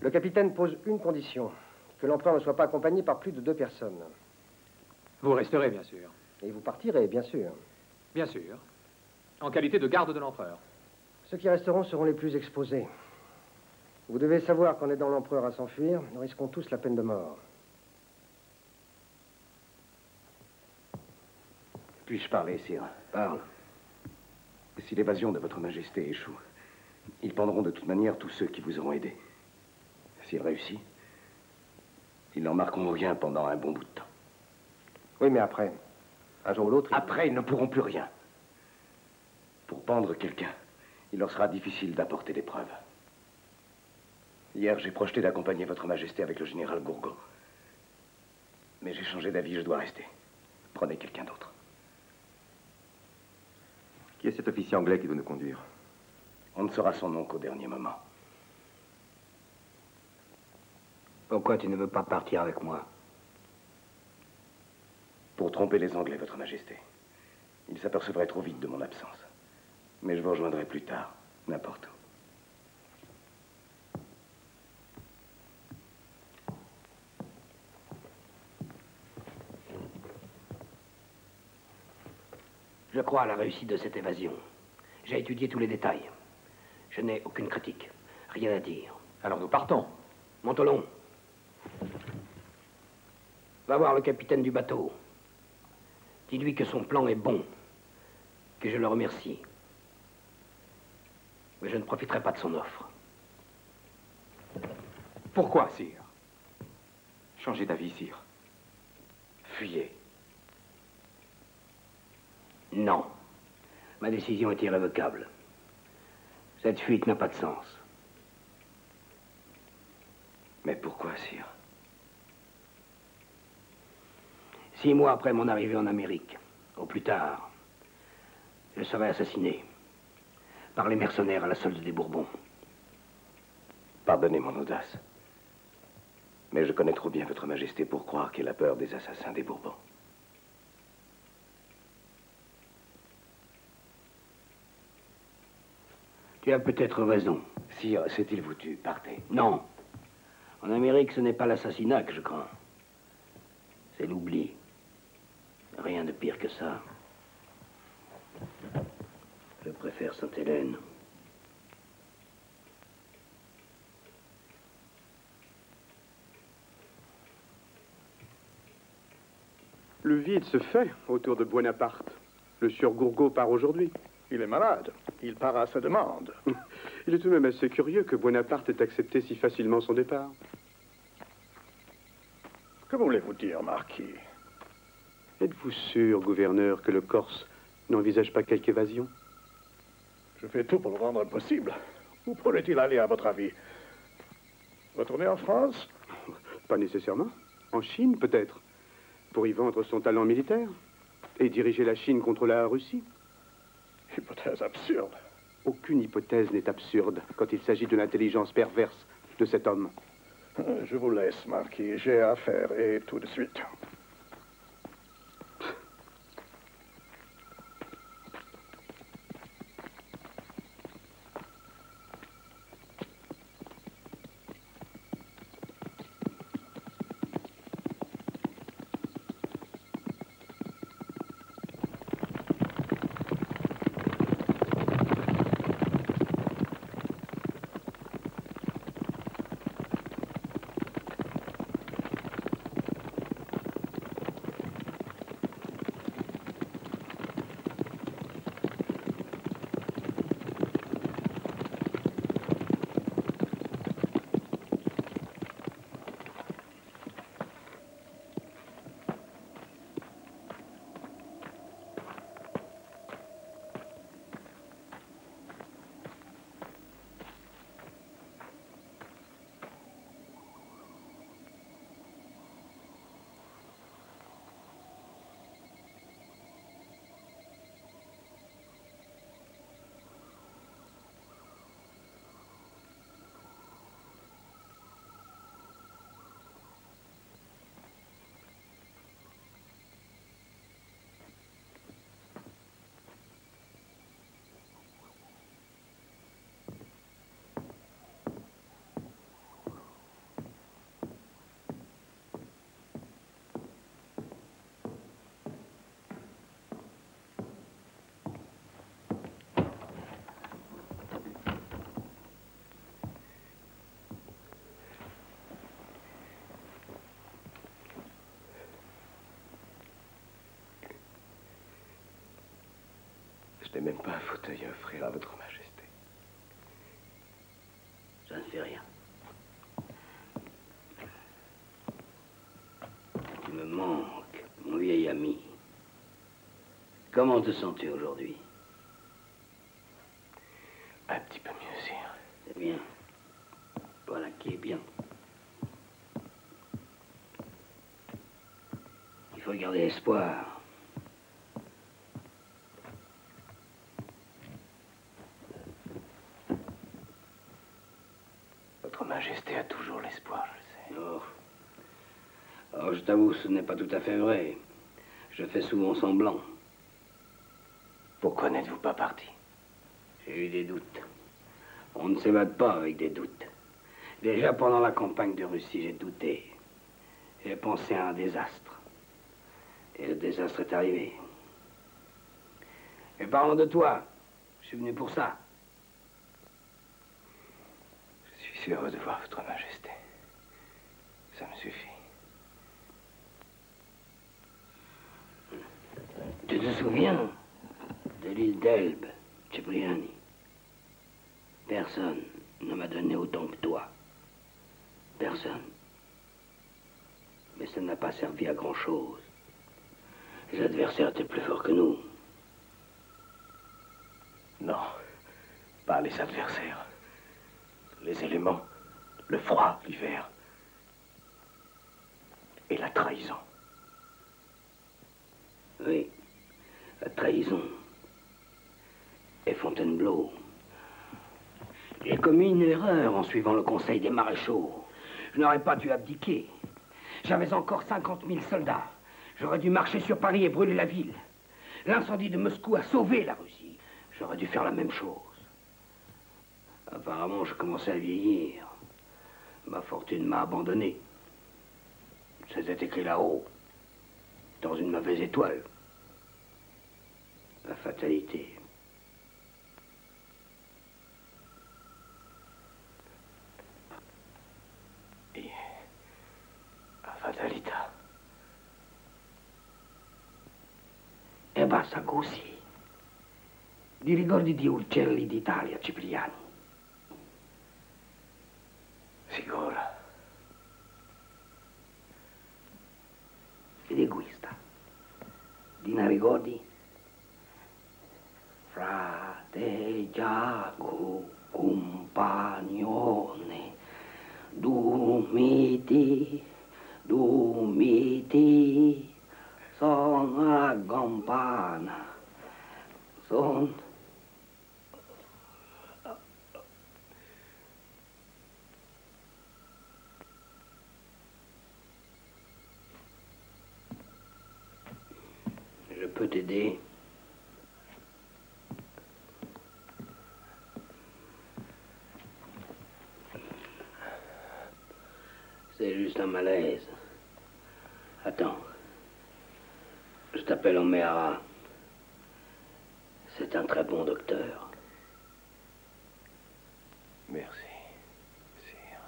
Le capitaine pose une condition que l'empereur ne soit pas accompagné par plus de deux personnes. Vous resterez, bien sûr. Et vous partirez, bien sûr. Bien sûr. En qualité de garde de l'empereur. Ceux qui resteront seront les plus exposés. Vous devez savoir qu'en aidant l'empereur à s'enfuir, nous risquons tous la peine de mort. Puis-je parler, sire? Parle. Si l'évasion de votre majesté échoue, ils pendront de toute manière tous ceux qui vous auront aidé. S'il réussit, ils n'en marqueront rien pendant un bon bout de temps. Oui, mais après, un jour ou l'autre... Après, ils ne pourront plus rien. Pour pendre quelqu'un, il leur sera difficile d'apporter des preuves. Hier, j'ai projeté d'accompagner votre majesté avec le général Gourgaud. Mais j'ai changé d'avis, je dois rester. Prenez quelqu'un d'autre. Qui est cet officier anglais qui doit nous conduire On ne saura son nom qu'au dernier moment. Pourquoi tu ne veux pas partir avec moi Pour tromper les Anglais, votre majesté. Ils s'apercevraient trop vite de mon absence. Mais je vous rejoindrai plus tard, n'importe où. Je crois à la réussite de cette évasion. J'ai étudié tous les détails. Je n'ai aucune critique. Rien à dire. Alors nous partons. Montelon. Va voir le capitaine du bateau. Dis-lui que son plan est bon. Que je le remercie. Mais je ne profiterai pas de son offre. Pourquoi, sire? Changez d'avis, sire. Fuyez. Non. Ma décision est irrévocable. Cette fuite n'a pas de sens. Mais pourquoi, sire? Six mois après mon arrivée en Amérique, au plus tard, je serai assassiné par les mercenaires à la solde des Bourbons. Pardonnez mon audace. Mais je connais trop bien votre majesté pour croire qu'elle a peur des assassins des Bourbons. Tu as peut-être raison. Sire, c'est-il vous tue Partez. Non. En Amérique, ce n'est pas l'assassinat que je crains. C'est l'oubli. Rien de pire que ça. Je préfère Sainte-Hélène. Le vide se fait autour de Buonaparte. Le sieur Gourgaud part aujourd'hui. Il est malade. Il part à sa demande. Il est tout de même assez curieux que Buonaparte ait accepté si facilement son départ. Que voulez-vous dire, Marquis? Êtes-vous sûr, gouverneur, que le Corse n'envisage pas quelque évasion? Je fais tout pour le rendre impossible. Où pourrait-il aller, à votre avis? Retourner en France? Pas nécessairement. En Chine, peut-être. Pour y vendre son talent militaire. Et diriger la Chine contre la Russie. Hypothèse absurde. Aucune hypothèse n'est absurde quand il s'agit de l'intelligence perverse de cet homme. Je vous laisse, Marquis. J'ai affaire et tout de suite. Je n'ai même pas un fauteuil à offrir à votre majesté. Ça ne fait rien. Tu me manques, mon vieil ami. Comment te sens-tu aujourd'hui? Un petit peu mieux, sire. C'est bien. Voilà qui est bien. Il faut garder espoir. Votre majesté a toujours l'espoir, je sais. Oh. Oh, je t'avoue, ce n'est pas tout à fait vrai. Je fais souvent semblant. Pourquoi n'êtes-vous pas parti? J'ai eu des doutes. On ne s'évade pas avec des doutes. Déjà pendant la campagne de Russie, j'ai douté. J'ai pensé à un désastre. Et le désastre est arrivé. Et parlant de toi, je suis venu pour ça. Je suis heureux de voir votre majesté. Ça me suffit. Tu te souviens de l'île d'Elbe, Cipriani? Personne ne m'a donné autant que toi. Personne. Mais ça n'a pas servi à grand-chose. Les adversaires étaient plus forts que nous. Non, pas les adversaires. Les éléments, le froid, l'hiver. Et la trahison. Oui, la trahison. Et Fontainebleau. J'ai commis une erreur en suivant le conseil des maréchaux. Je n'aurais pas dû abdiquer. J'avais encore 50 000 soldats. J'aurais dû marcher sur Paris et brûler la ville. L'incendie de Moscou a sauvé la Russie. J'aurais dû faire la même chose. Apparemment, je commençais à vieillir. Ma fortune m'a abandonné. C'était écrit là-haut, dans une mauvaise étoile. La fatalité. Et la fatalità. E basta così. Ti ricordi di Uccelli d'Italia, Cipriani? Sicuro. E di questa? Di Narigodi? Frate Giacomo, compagnone, dumiti, dumiti, son a campana, son... Je peux t'aider? C'est juste un malaise. Attends. Je t'appelle Oméara. C'est un très bon docteur. Merci. Sire.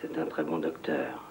C'est un très bon docteur.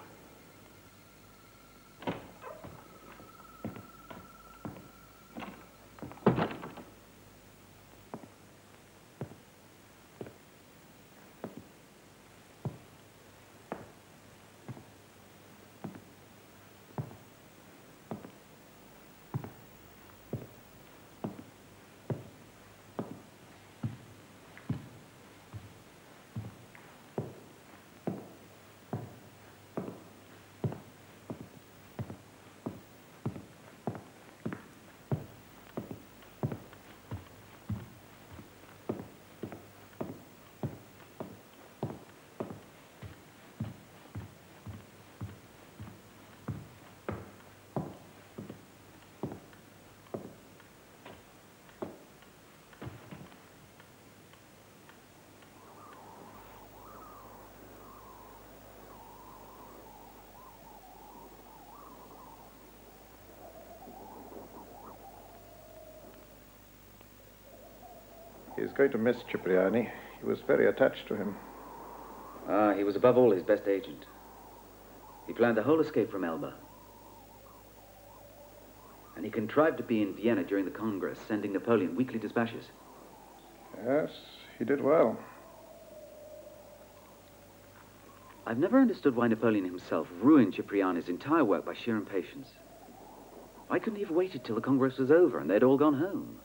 He's going to miss Cipriani. He was very attached to him. Ah, he was above all his best agent. He planned the whole escape from Elba. And he contrived to be in Vienna during the Congress, sending Napoleon weekly dispatches. Yes, he did well. I've never understood why Napoleon himself ruined Cipriani's entire work by sheer impatience. Why couldn't he have waited till the Congress was over and they'd all gone home?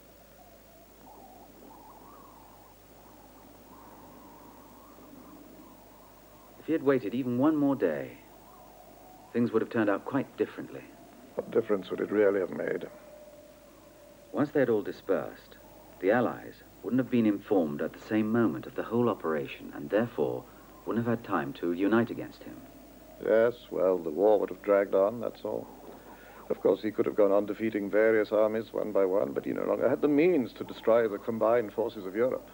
He had waited even one more day, things would have turned out quite differently. What difference would it really have made? Once they had all dispersed, the Allies wouldn't have been informed at the same moment of the whole operation and therefore wouldn't have had time to unite against him. Yes, well, the war would have dragged on, that's all. Of course, he could have gone on defeating various armies one by one, but he no longer had the means to destroy the combined forces of Europe.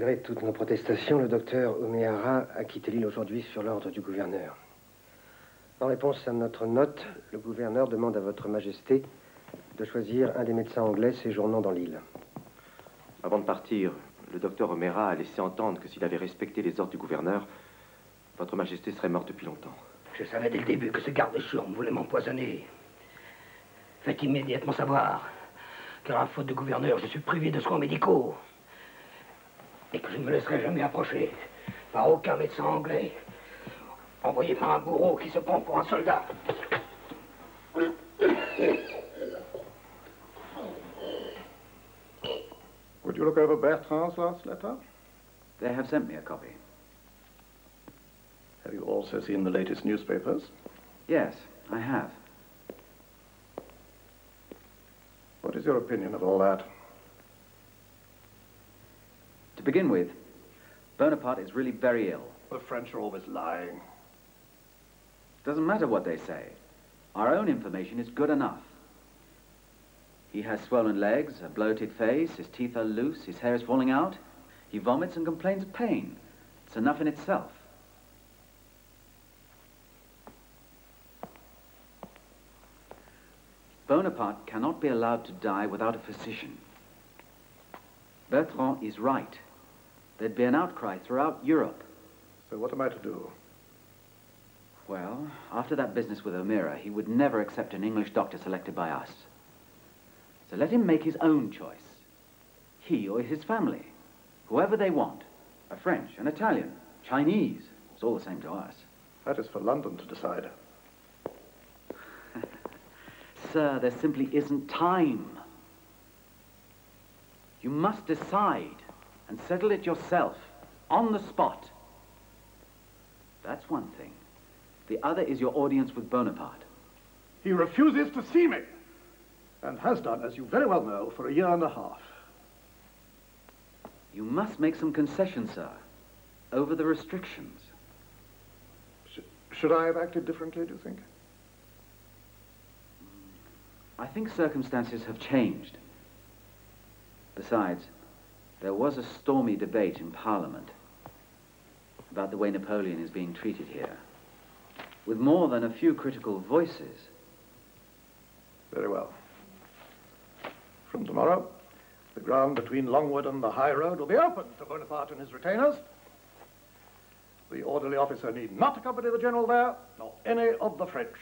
Malgré toutes nos protestations, le docteur Omehara a quitté l'île aujourd'hui sur l'ordre du gouverneur. En réponse à notre note, le gouverneur demande à votre majesté de choisir un des médecins anglais séjournant dans l'île. Avant de partir, le docteur Omera a laissé entendre que s'il avait respecté les ordres du gouverneur, votre majesté serait morte depuis longtemps. Je savais dès le début que ce garde me voulait m'empoisonner. Faites immédiatement savoir, car à faute de gouverneur, je suis privé de soins médicaux. Et que je ne me laisserai jamais approcher par aucun médecin anglais, envoyé par un bourreau qui se prend pour un soldat. Would you look over Bertrand's last letter? They have sent me a copy. Have you also seen the latest newspapers? Yes, I have. What is your opinion of all that? To begin with, Bonaparte is really very ill. The French are always lying. Doesn't matter what they say. Our own information is good enough. He has swollen legs, a bloated face, his teeth are loose, his hair is falling out. He vomits and complains of pain. It's enough in itself. Bonaparte cannot be allowed to die without a physician. Bertrand is right. There'd be an outcry throughout Europe. So what am I to do? Well, after that business with O'Meara, he would never accept an English doctor selected by us. So let him make his own choice. He or his family. Whoever they want. A French, an Italian, Chinese. It's all the same to us. That is for London to decide. Sir, there simply isn't time. You must decide and settle it yourself, on the spot. That's one thing. The other is your audience with Bonaparte. He refuses to see me, and has done, as you very well know, for a year and a half. You must make some concessions, sir, over the restrictions. Sh should I have acted differently, do you think? Mm. I think circumstances have changed. Besides, there was a stormy debate in Parliament about the way Napoleon is being treated here, with more than a few critical voices. Very well. From tomorrow, the ground between Longwood and the high road will be open to Bonaparte and his retainers. The orderly officer need not accompany the general there, nor any of the French.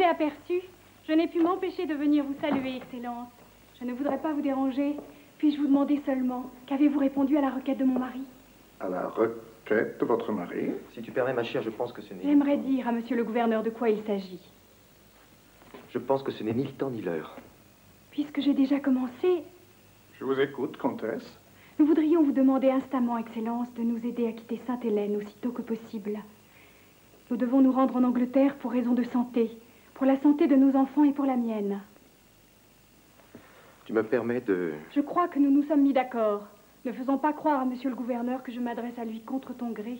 Ai aperçu, Je n'ai pu m'empêcher de venir vous saluer, Excellence. Je ne voudrais pas vous déranger. Puis-je vous demander seulement, qu'avez-vous répondu à la requête de mon mari? À la requête de votre mari? Si tu permets, ma chère, je pense que ce n'est... J'aimerais dire à monsieur le gouverneur de quoi il s'agit. Je pense que ce n'est ni le temps ni l'heure. Puisque j'ai déjà commencé, Je vous écoute, comtesse. nous voudrions vous demander instamment, Excellence, de nous aider à quitter Sainte-Hélène aussitôt que possible. Nous devons nous rendre en Angleterre pour raison de santé, pour la santé de nos enfants et pour la mienne. Tu me permets de... Je crois que nous nous sommes mis d'accord. Ne faisons pas croire à monsieur le gouverneur que je m'adresse à lui contre ton gré.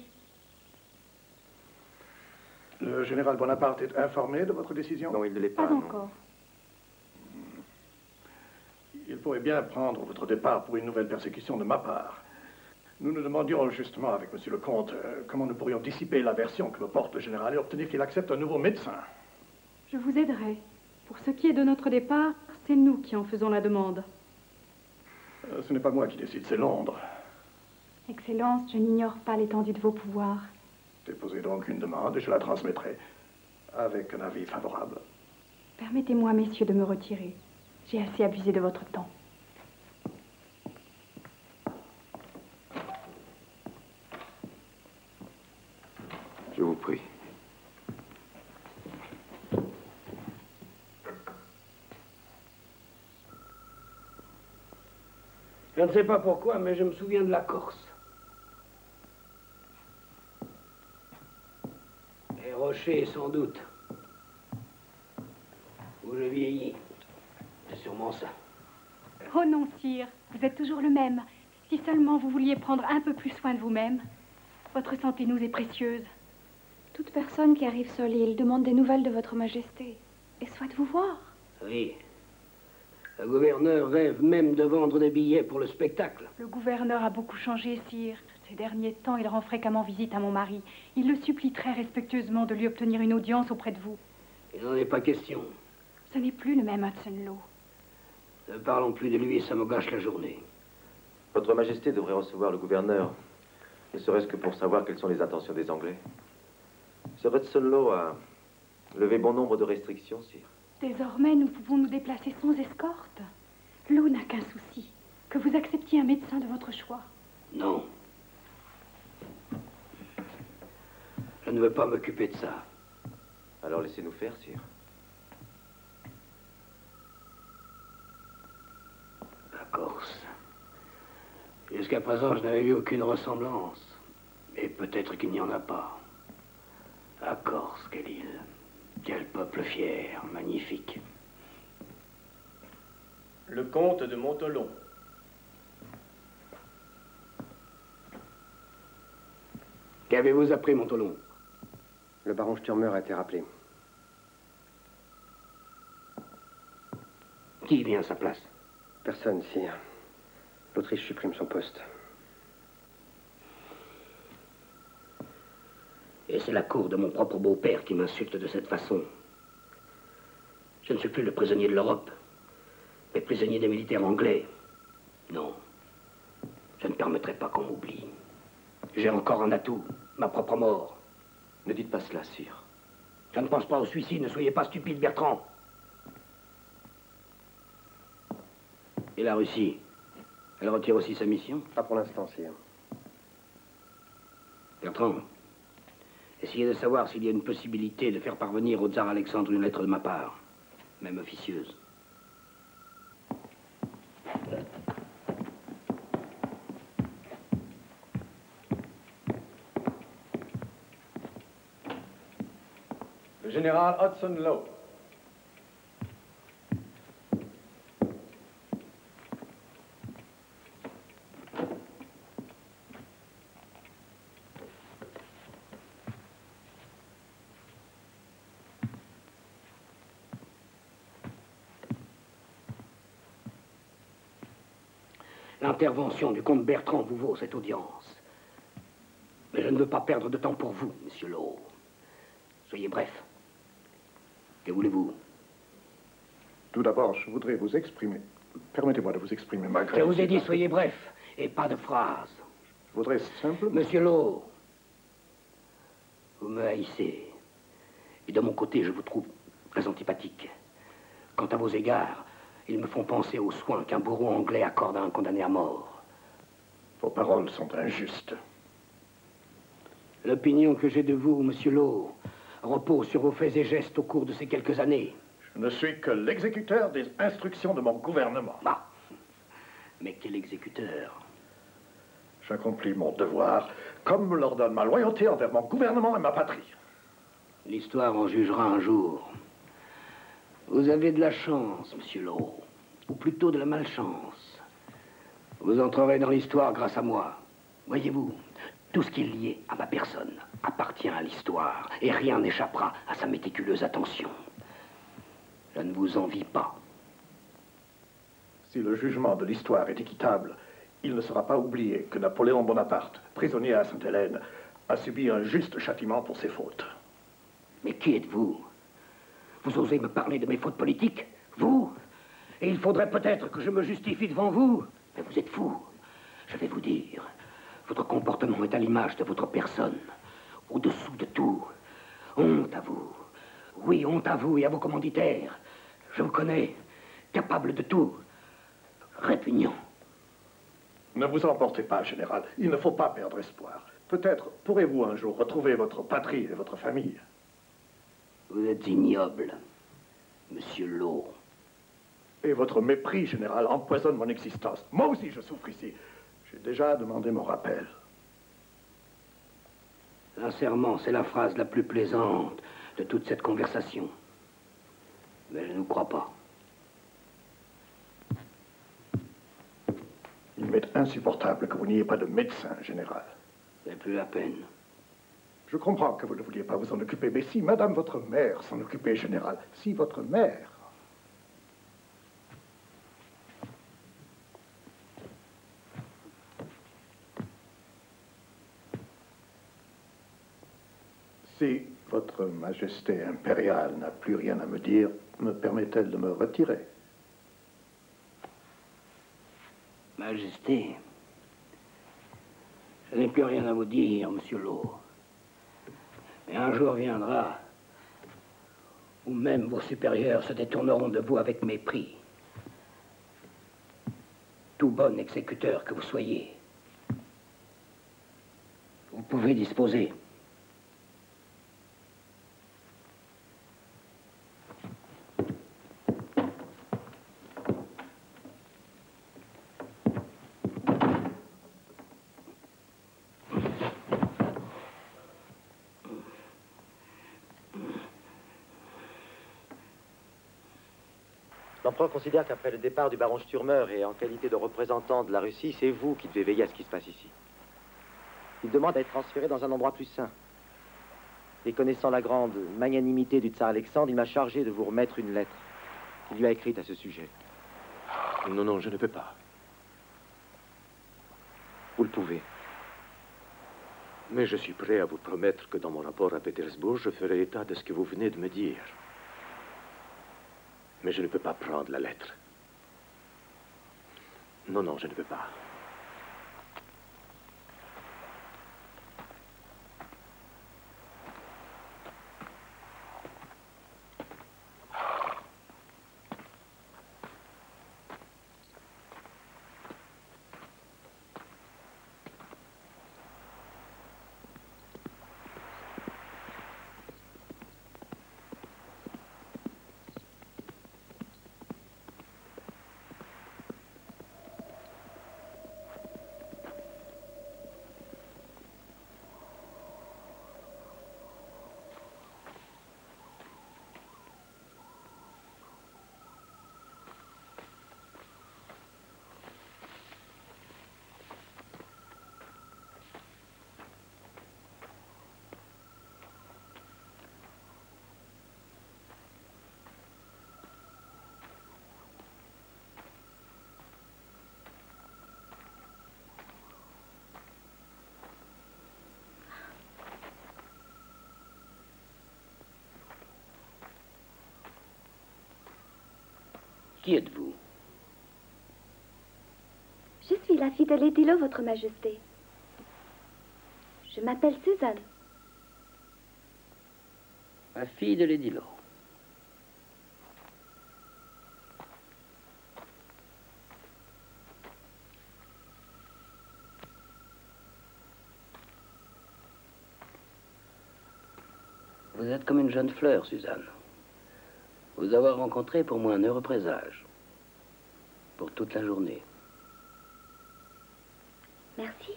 Le général Bonaparte est informé de votre décision? Non, il ne l'est Pas encore. Il pourrait bien prendre votre départ pour une nouvelle persécution de ma part. Nous nous demandions justement avec monsieur le comte euh, comment nous pourrions dissiper l'aversion que me porte le général et obtenir qu'il accepte un nouveau médecin. Je vous aiderai. Pour ce qui est de notre départ, c'est nous qui en faisons la demande. Euh, ce n'est pas moi qui décide, c'est Londres. Excellence, je n'ignore pas l'étendue de vos pouvoirs. Déposez donc une demande et je la transmettrai avec un avis favorable. Permettez-moi, messieurs, de me retirer. J'ai assez abusé de votre temps. Je vous prie. Je ne sais pas pourquoi, mais je me souviens de la Corse. Les rochers, sans doute. Où je vieillis. C'est sûrement ça. Oh non, sire, vous êtes toujours le même. Si seulement vous vouliez prendre un peu plus soin de vous-même. Votre santé nous est précieuse. Toute personne qui arrive sur l'île demande des nouvelles de votre majesté et souhaite vous voir? Oui. Le gouverneur rêve même de vendre des billets pour le spectacle. Le gouverneur a beaucoup changé, sire. Ces derniers temps, il rend fréquemment visite à mon mari. Il le supplie très respectueusement de lui obtenir une audience auprès de vous. Il n'en est pas question. Ce n'est plus le même Hudson Law. Ne parlons plus de lui, ça me gâche la journée. Votre Majesté devrait recevoir le gouverneur, ne serait-ce que pour savoir quelles sont les intentions des Anglais. Sir Hudson Law a levé bon nombre de restrictions, sire. Désormais, nous pouvons nous déplacer sans escorte. L'eau n'a qu'un souci. Que vous acceptiez un médecin de votre choix. Non. Je ne veux pas m'occuper de ça. Alors laissez-nous faire, sire. La Corse. Jusqu'à présent, je n'avais vu aucune ressemblance. Mais peut-être qu'il n'y en a pas. La Corse, quelle île. Quel peuple fier, magnifique. Le comte de Montolon. Qu'avez-vous appris, Montolon? Le baron Sturmer a été rappelé. Qui vient à sa place? Personne, sire. L'Autriche supprime son poste. Et c'est la cour de mon propre beau-père qui m'insulte de cette façon. Je ne suis plus le prisonnier de l'Europe, mais prisonnier des militaires anglais. Non, je ne permettrai pas qu'on m'oublie. J'ai encore un atout, ma propre mort. Ne dites pas cela, sire. Je ne pense pas au suicide, ne soyez pas stupide, Bertrand. Et la Russie Elle retire aussi sa mission? Pas pour l'instant, sire. Bertrand, essayez de savoir s'il y a une possibilité de faire parvenir au tsar Alexandre une lettre de ma part, même officieuse. Le général Hudson Lowe. L'intervention du comte Bertrand vous vaut cette audience. Mais je ne veux pas perdre de temps pour vous, monsieur Lowe. Soyez bref. Que voulez-vous? Tout d'abord, je voudrais vous exprimer. Permettez-moi de vous exprimer ma Je vous ai dit, gratitude. soyez bref, et pas de phrases. Je voudrais simplement. Monsieur Lowe, vous me haïssez. Et de mon côté, je vous trouve très antipathique. Quant à vos égards, ils me font penser aux soins qu'un bourreau anglais accorde à un condamné à mort. Vos paroles sont injustes. L'opinion que j'ai de vous, monsieur Lowe, repose sur vos faits et gestes au cours de ces quelques années. Je ne suis que l'exécuteur des instructions de mon gouvernement. Bah, mais quel exécuteur? J'accomplis mon devoir, comme me l'ordonne ma loyauté envers mon gouvernement et ma patrie. L'histoire en jugera un jour. Vous avez de la chance, monsieur Lowe, ou plutôt de la malchance. Vous entrerez dans l'histoire grâce à moi. Voyez-vous, tout ce qui est lié à ma personne appartient à l'histoire, et rien n'échappera à sa méticuleuse attention. Je ne vous envie pas. Si le jugement de l'histoire est équitable, il ne sera pas oublié que Napoléon Bonaparte, prisonnier à Sainte-Hélène, a subi un juste châtiment pour ses fautes. Mais qui êtes-vous? Vous osez me parler de mes fautes politiques Vous? Et il faudrait peut-être que je me justifie devant vous Mais vous êtes fou. Je vais vous dire, votre comportement est à l'image de votre personne, au-dessous de tout. Honte à vous. Oui, honte à vous et à vos commanditaires. Je vous connais, capable de tout. Répugnant. Ne vous emportez pas, général. Il ne faut pas perdre espoir. Peut-être pourrez-vous un jour retrouver votre patrie et votre famille. Vous êtes ignoble, monsieur Lowe. Et votre mépris, général, empoisonne mon existence. Moi aussi, je souffre ici. J'ai déjà demandé mon rappel. Sincèrement, c'est la phrase la plus plaisante de toute cette conversation. Mais je ne vous crois pas. Il m'est insupportable que vous n'ayez pas de médecin, général. C'est plus la peine. Je comprends que vous ne vouliez pas vous en occuper, mais si madame votre mère s'en occupait, général, si votre mère... Si votre majesté impériale n'a plus rien à me dire, me permet-elle de me retirer? Majesté, je n'ai plus rien à vous dire, monsieur Lowe. Mais un jour viendra où même vos supérieurs se détourneront de vous avec mépris. Tout bon exécuteur que vous soyez, vous pouvez disposer. L'empereur considère qu'après le départ du baron Sturmer et en qualité de représentant de la Russie, c'est vous qui devez veiller à ce qui se passe ici. Il demande à être transféré dans un endroit plus sain. Et connaissant la grande magnanimité du tsar Alexandre, il m'a chargé de vous remettre une lettre qu'il lui a écrite à ce sujet. Non, non, je ne peux pas. Vous le pouvez. Mais je suis prêt à vous promettre que dans mon rapport à Pétersbourg, je ferai état de ce que vous venez de me dire. Mais je ne peux pas prendre la lettre. Non, non, je ne peux pas. Qui êtes-vous Je suis la fidèle Edilo, Votre Majesté. Je m'appelle Suzanne. La fille de Lédilo. Vous êtes comme une jeune fleur, Suzanne. Vous avoir rencontré pour moi un heureux présage. Pour toute la journée. Merci.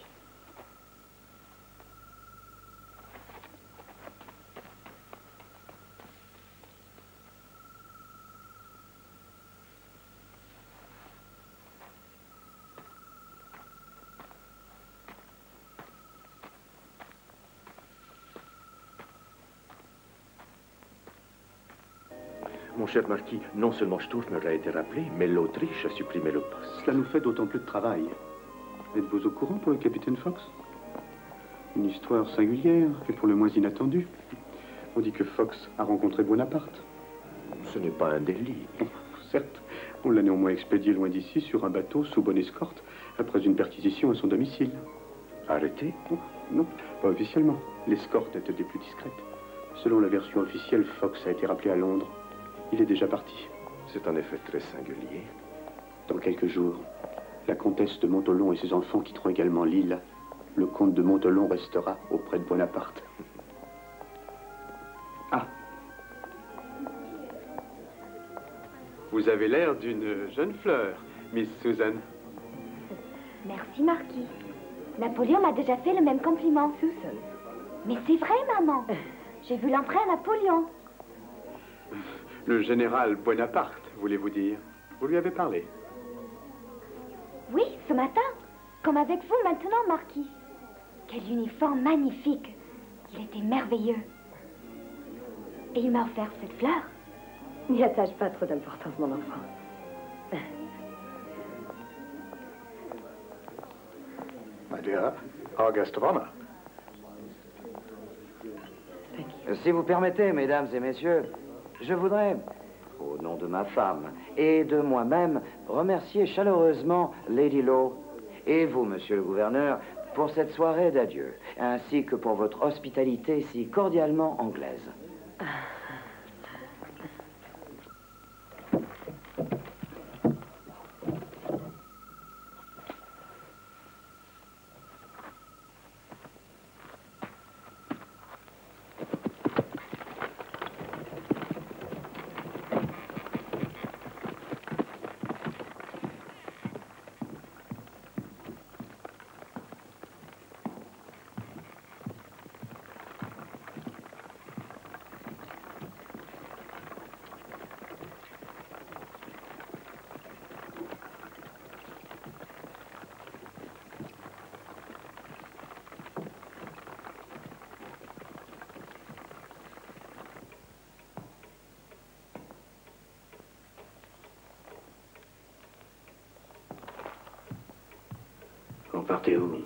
Mon cher marquis, non seulement Sturmer a été rappelé, mais l'Autriche a supprimé le poste. Cela nous fait d'autant plus de travail. Êtes-vous au courant pour le capitaine Fox? Une histoire singulière et pour le moins inattendue. On dit que Fox a rencontré Bonaparte. Ce n'est pas un délit. Certes, on l'a néanmoins expédié loin d'ici sur un bateau sous bonne escorte après une perquisition à son domicile. Arrêté? Non, pas officiellement. L'escorte était des plus discrètes. Selon la version officielle, Fox a été rappelé à Londres. Il est déjà parti. C'est en effet très singulier. Dans quelques jours, la comtesse de Montolon et ses enfants quitteront également l'île. Le comte de Montolon restera auprès de Bonaparte. Ah Vous avez l'air d'une jeune fleur, Miss Susan. Merci, Marquis. Napoléon m'a déjà fait le même compliment. Susan. Mais c'est vrai, maman. J'ai vu l'empereur Napoléon. Le général Bonaparte, voulez-vous dire Vous lui avez parlé Oui, ce matin. Comme avec vous maintenant, Marquis. Quel uniforme magnifique. Il était merveilleux. Et il m'a offert cette fleur. N'y attache pas trop d'importance, mon enfant. My dear, August Bonner. Si vous permettez, mesdames et messieurs, je voudrais, au nom de ma femme et de moi-même, remercier chaleureusement Lady Law et vous, monsieur le gouverneur, pour cette soirée d'adieu, ainsi que pour votre hospitalité si cordialement anglaise. Vous partez où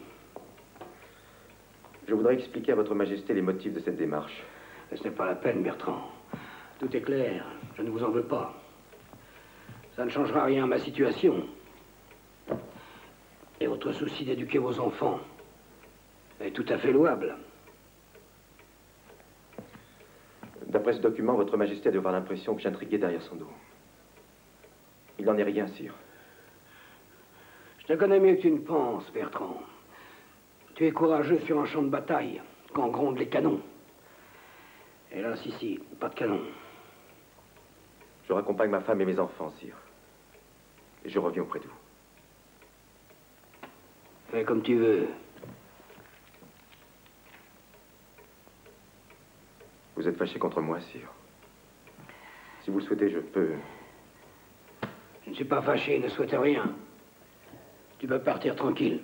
Je voudrais expliquer à votre majesté les motifs de cette démarche. Ce n'est pas la peine, Bertrand. Tout est clair. Je ne vous en veux pas. Ça ne changera rien à ma situation. Et votre souci d'éduquer vos enfants est tout à fait louable. D'après ce document, votre majesté a dû avoir l'impression que j'intriguais derrière son dos. Il n'en est rien, sire. Je te connais mieux que tu ne penses, Bertrand. Tu es courageux sur un champ de bataille, quand grondent les canons. Si, si, pas de canon. Je raccompagne ma femme et mes enfants, sire. Et je reviens auprès de vous. Fais comme tu veux. Vous êtes fâché contre moi, sire. Si vous le souhaitez, je peux. Je ne suis pas fâché, ne souhaite rien. Tu peux partir tranquille.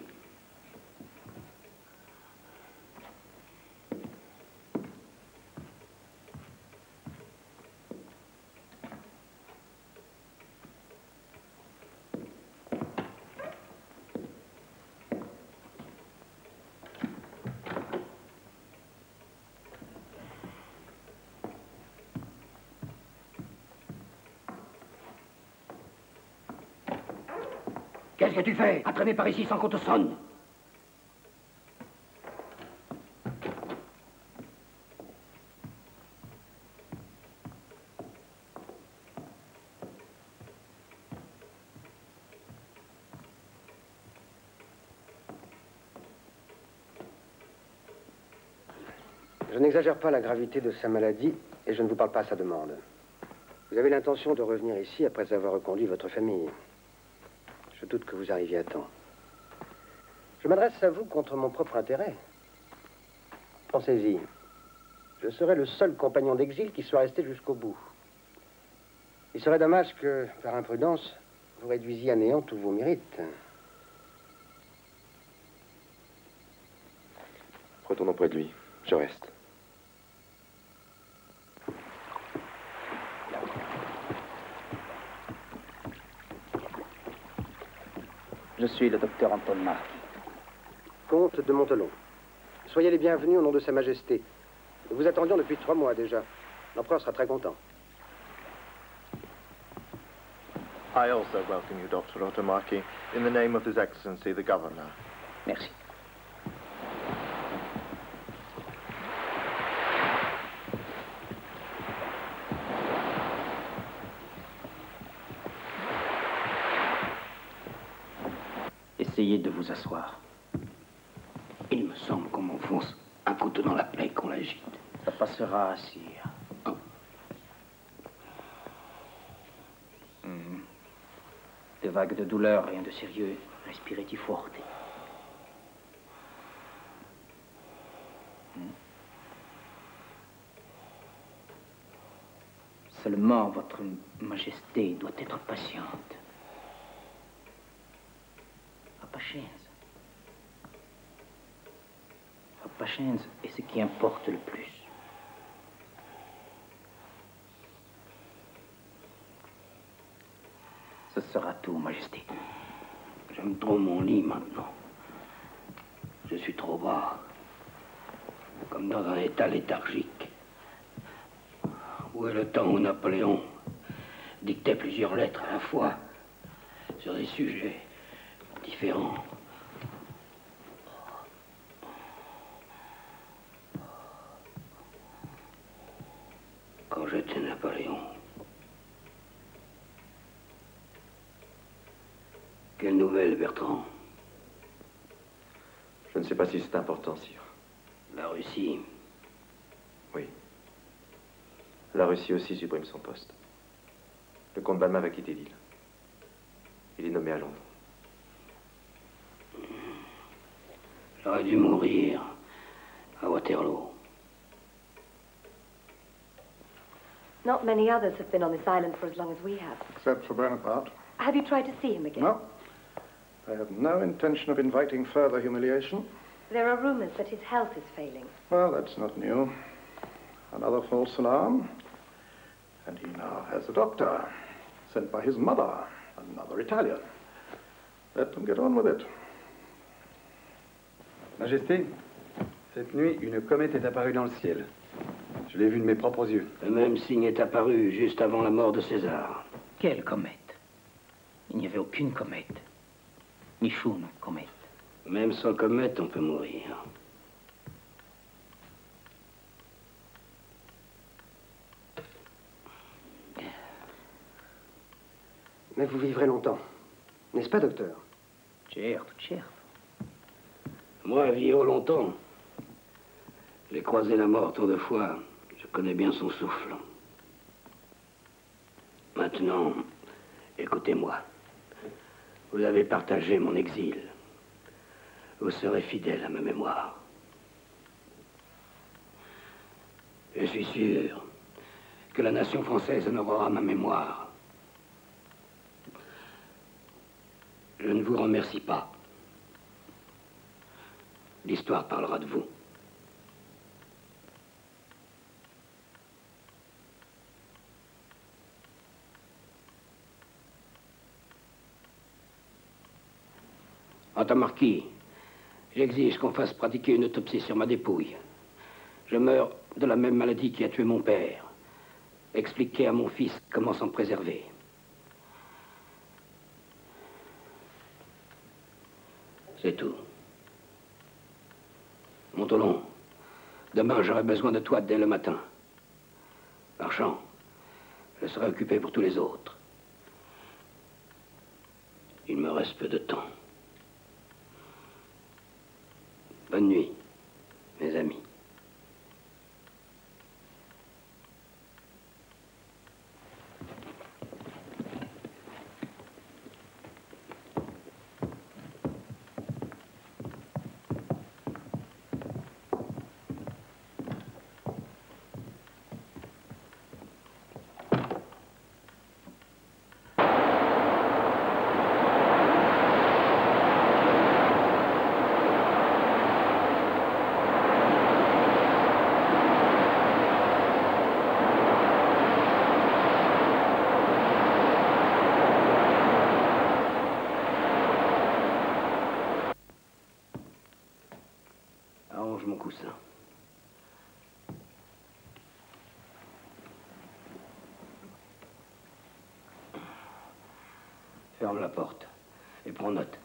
Tu fais À par ici sans qu'on te sonne Je n'exagère pas la gravité de sa maladie et je ne vous parle pas à sa demande. Vous avez l'intention de revenir ici après avoir reconduit votre famille. Je doute que vous arriviez à temps. Je m'adresse à vous contre mon propre intérêt. Pensez-y. Je serai le seul compagnon d'exil qui soit resté jusqu'au bout. Il serait dommage que, par imprudence, vous réduisiez à néant tous vos mérites. Retournons près de lui. Je reste. Je suis le docteur Anton Marquis. Comte de Montelon. Soyez les bienvenus au nom de Sa Majesté. Nous vous attendions depuis trois mois déjà. L'empereur sera très content. I also welcome you, Dr. Otomaki, in the name of His Excellency the Governor. Merci. Essayez de vous asseoir. Il me semble qu'on m'enfonce un couteau dans la plaie qu'on l'agite. Ça passera, sire. Mhm. Des vagues de douleur, rien de sérieux. Respirez-y forte. Hmm. Seulement, votre majesté doit être patiente. La La est ce qui importe le plus. Ce sera tout, Majesté. J'aime trop mon lit maintenant. Je suis trop bas. Comme dans un état léthargique. Où est le temps où Napoléon dictait plusieurs lettres à la fois sur des sujets Quand j'étais Napoléon. Quelle nouvelle, Bertrand? Je ne sais pas si c'est important, sire. La Russie. Oui. La Russie aussi supprime son poste. Le comte Balma va quitter l'île. Il est nommé à Londres. J'aurais dû mourir à Waterloo. Not many others have been on this island for as long as we have. Except for Bonaparte. Have you tried to see him again? No. I have no intention of inviting further humiliation. There are rumors that his health is failing. Well, that's not new. Another false alarm. And he now has a doctor, sent by his mother, another Italian. Let them get on with it. Majesté, cette nuit, une comète est apparue dans le ciel. Je l'ai vue de mes propres yeux. Le même signe est apparu juste avant la mort de César. Quelle comète? Il n'y avait aucune comète. Nishune comète. Même sans comète, on peut mourir. Mais vous vivrez longtemps. N'est-ce pas, docteur? Certes, certes. Moi, vivre longtemps. J'ai croisé la mort tant de fois. Je connais bien son souffle. Maintenant, écoutez-moi. Vous avez partagé mon exil. Vous serez fidèle à ma mémoire. Je suis sûr que la nation française honorera ma mémoire. Je ne vous remercie pas. L'histoire parlera de vous. En tant marquis, j'exige qu'on fasse pratiquer une autopsie sur ma dépouille. Je meurs de la même maladie qui a tué mon père. Expliquez à mon fils comment s'en préserver. C'est tout. Montolon, demain j'aurai besoin de toi dès le matin. Marchand, je serai occupé pour tous les autres. Il me reste peu de temps. Bonne nuit, Ferme la porte et prends note.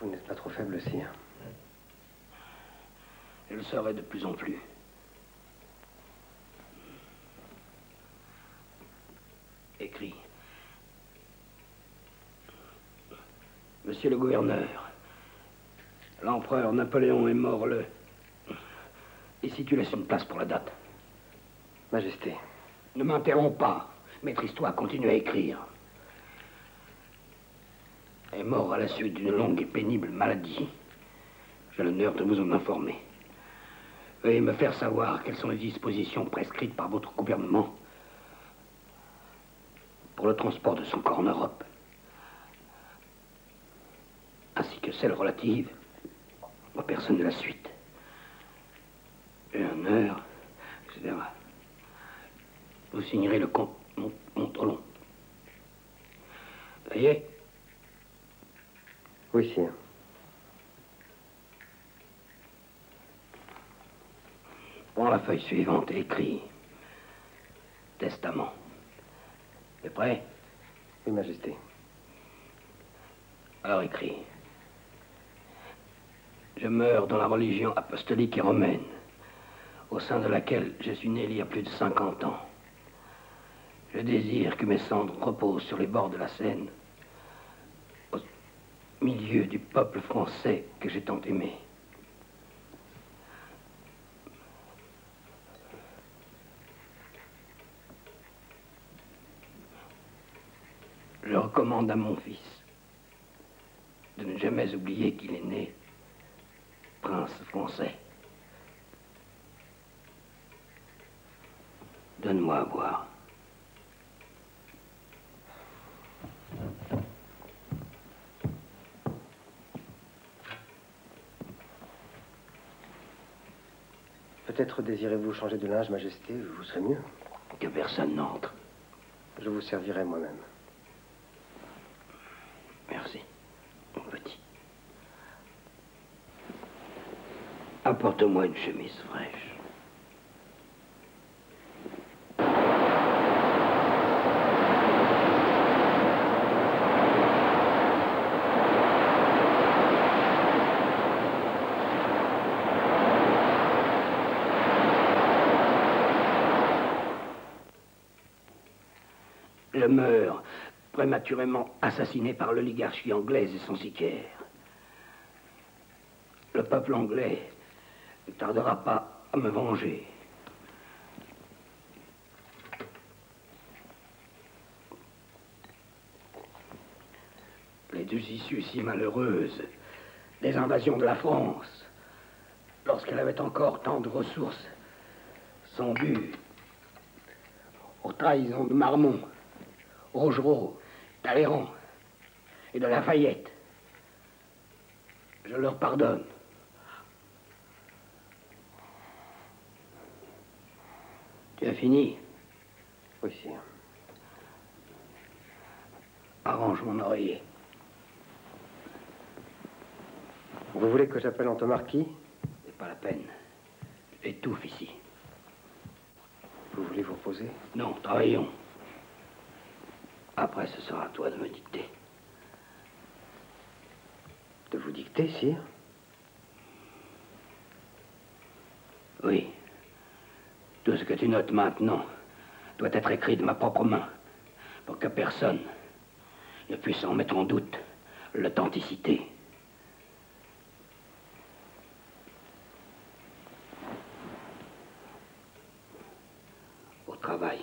Vous n'êtes pas trop faible, sire. Je le serai de plus en plus. Écris. Monsieur le gouverneur, l'empereur Napoléon est mort le... Si tu laisses une place pour la date Majesté. Ne m'interromps pas. Maîtrise-toi, continue à écrire. Est mort à la suite d'une longue et pénible maladie. J'ai l'honneur de vous en informer. Veuillez me faire savoir quelles sont les dispositions prescrites par votre gouvernement pour le transport de son corps en Europe, ainsi que celles relatives aux personnes de la suite. Et en heure, etc. Vous signerez le compte Mont Montolon. Voyez Oui, sire. Prends la feuille suivante et écris. Testament. T'es prêt Oui, Majesté. Alors écris. Je meurs dans la religion apostolique et romaine, au sein de laquelle je suis né il y a plus de 50 ans. Je désire que mes cendres reposent sur les bords de la Seine, au milieu du peuple français que j'ai tant aimé. Je recommande à mon fils de ne jamais oublier qu'il est né prince français. Donne-moi à boire. Peut-être désirez-vous changer de linge, Majesté, vous serez mieux. Que personne n'entre. Je vous servirai moi-même. Merci, mon petit. Apporte-moi une chemise fraîche. Prématurément assassiné par l'oligarchie anglaise et son sicaire. Le peuple anglais ne tardera pas à me venger. Les deux issues si malheureuses des invasions de la France, lorsqu'elle avait encore tant de ressources, sont dues aux trahisons de Marmont, Augereau, Talleyrand et de Lafayette. Je leur pardonne. Tu as fini? Oui, sire. Arrange mon oreiller. Vous voulez que j'appelle Antomarquis C'est pas la peine. Étouffe ici. Vous voulez vous reposer? Non, travaillons. Après, ce sera à toi de me dicter. De vous dicter, sire Oui. Tout ce que tu notes maintenant doit être écrit de ma propre main pour que personne ne puisse en mettre en doute l'authenticité. Au travail.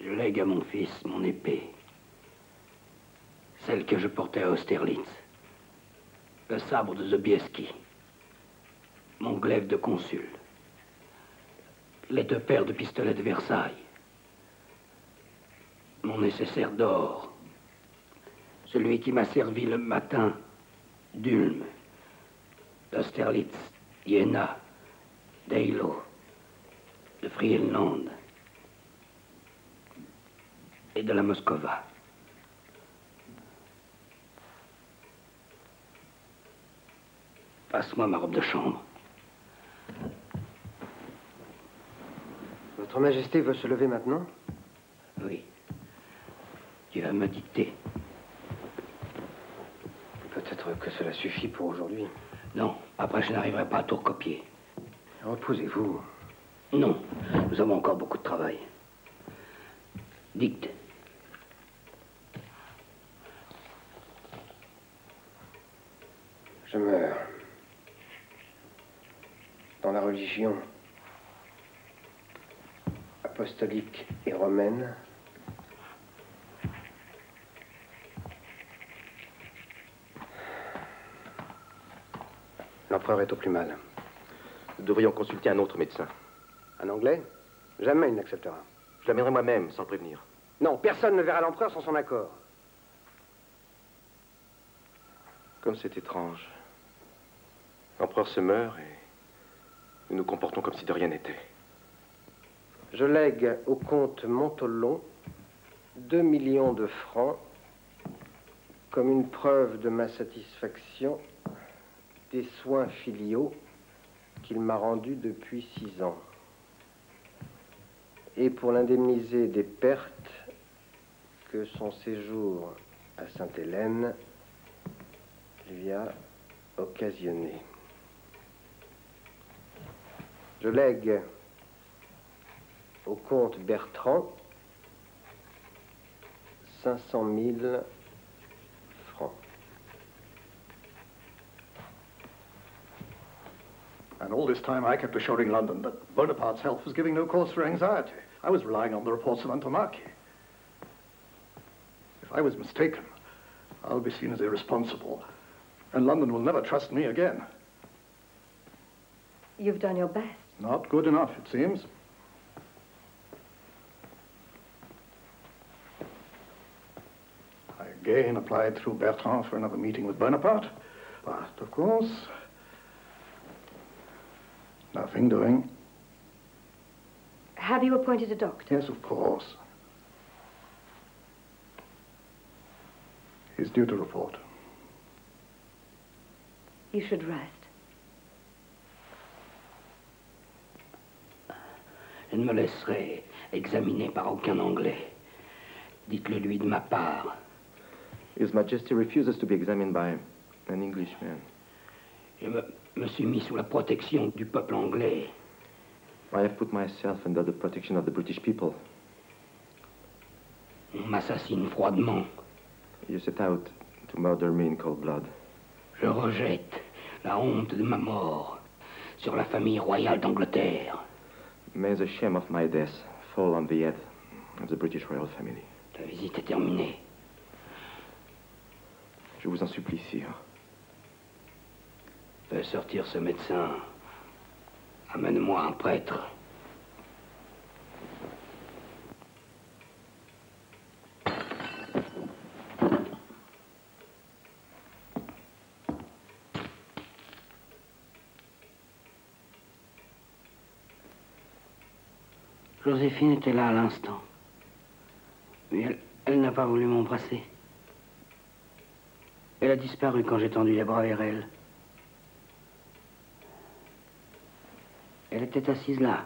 Je lègue à mon fils mon épée. Celle que je portais Austerlitz. Le sabre de Zebieski. Mon glaive de consul. Les deux paires de pistolets de Versailles. Mon nécessaire d'or. Celui qui m'a servi le matin d'Ulm, d'Austerlitz, Jena, d'Eilo, de Friedland et de la Moscova. Passe-moi ma robe de chambre. Votre Majesté veut se lever maintenant Oui. Tu vas me dicter. Peut-être que cela suffit pour aujourd'hui. Non, après je n'arriverai pas à tout recopier. Reposez-vous. Non, nous avons encore beaucoup de travail. Dicte. Je meurs. Dans la religion apostolique et romaine, l'empereur est au plus mal. Nous devrions consulter un autre médecin. Un anglais? Jamais il n'acceptera. Je l'amènerai moi-même, sans le prévenir. Non, personne ne verra l'empereur sans son accord. Comme c'est étrange. L'empereur se meurt et nous nous comportons comme si de rien n'était. Je lègue au comte Montolon 2 millions de francs comme une preuve de ma satisfaction des soins filiaux qu'il m'a rendus depuis six ans. Et pour l'indemniser des pertes que son séjour à Sainte-Hélène lui a occasionnées. Je lègue au comte Bertrand 500 000 francs. And all this time I kept assuring London that Bonaparte's health was giving no cause for anxiety. I was relying on the reports of Antomaki. If I was mistaken, I'll be seen as irresponsible, and London will never trust me again. You've done your best. Not good enough, it seems. I again applied through Bertrand for another meeting with Bonaparte, but of course, nothing doing. Have you appointed a doctor? Yes, of course. He's due to report. You should rest. Ne me laisserai examiner par aucun Anglais. Dites-le lui de ma part. His Majesty refuses to be examined by an Englishman. Je me, me suis mis sous la protection du peuple anglais. I have put myself under the protection of the British people. On m'assassine froidement. You set out to murder me in cold blood. Je rejette la honte de ma mort sur la famille royale d'Angleterre. May the shame of my death fall on the head of the British royal family. Ta visite est terminée. Je vous en supplie, sire. Fais sortir ce médecin. Amène-moi un prêtre. Joséphine était là à l'instant. Mais elle, n'a pas voulu m'embrasser. Elle a disparu quand j'ai tendu les bras vers elle. Elle était assise là.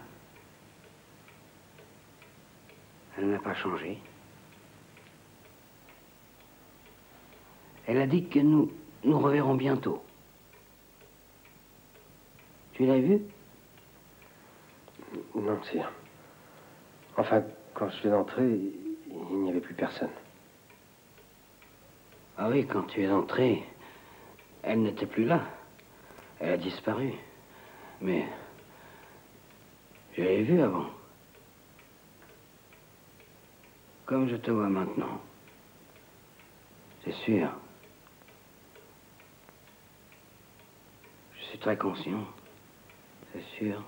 Elle n'a pas changé. Elle a dit que nous nous reverrons bientôt. Tu l'as vue? Non, sire. Enfin, quand je suis entré, il n'y avait plus personne. Ah oui, quand tu es entré, elle n'était plus là. Elle a disparu. Mais je l'ai vue avant. Comme je te vois maintenant. C'est sûr. très conscient. C'est sûr.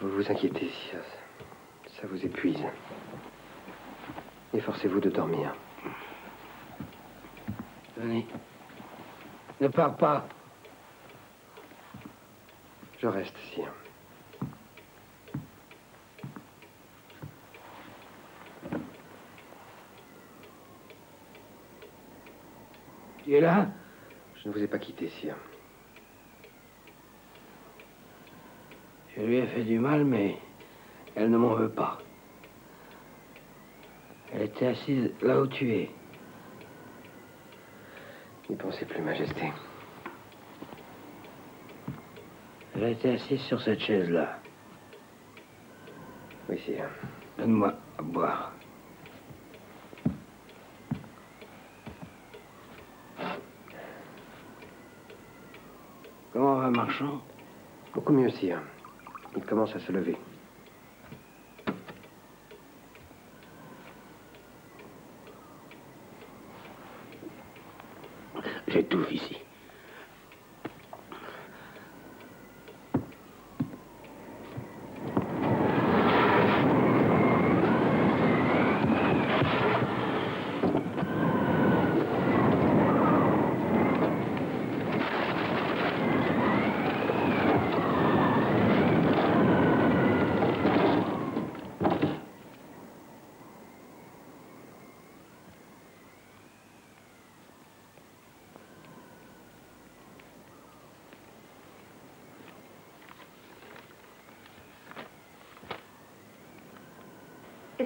Vous vous inquiétez, Sias. Ça vous épuise. Efforcez-vous de dormir. Venez. Ne pars pas. Je reste, sire. Tu es là? Je ne vous ai pas quitté, sire. Je lui ai fait du mal, mais elle ne m'en veut pas. Elle était assise là où tu es. N'y pensez plus, Majesté. Elle était assise sur cette chaise-là. Oui, sire. Donne-moi à boire. Comment va Marchand? Beaucoup mieux, sire. Il commence à se lever.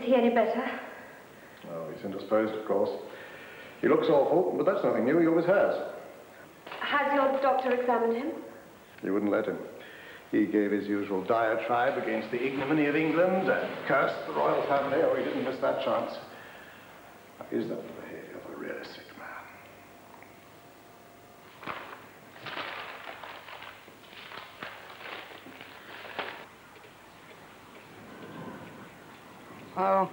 Is he any better? Oh, he's indisposed, of course. He looks awful, but that's nothing new. He always has. Has your doctor examined him? You wouldn't let him. He gave his usual diatribe against the ignominy of England and cursed the royal family. Oh, he didn't miss that chance. Is that Alors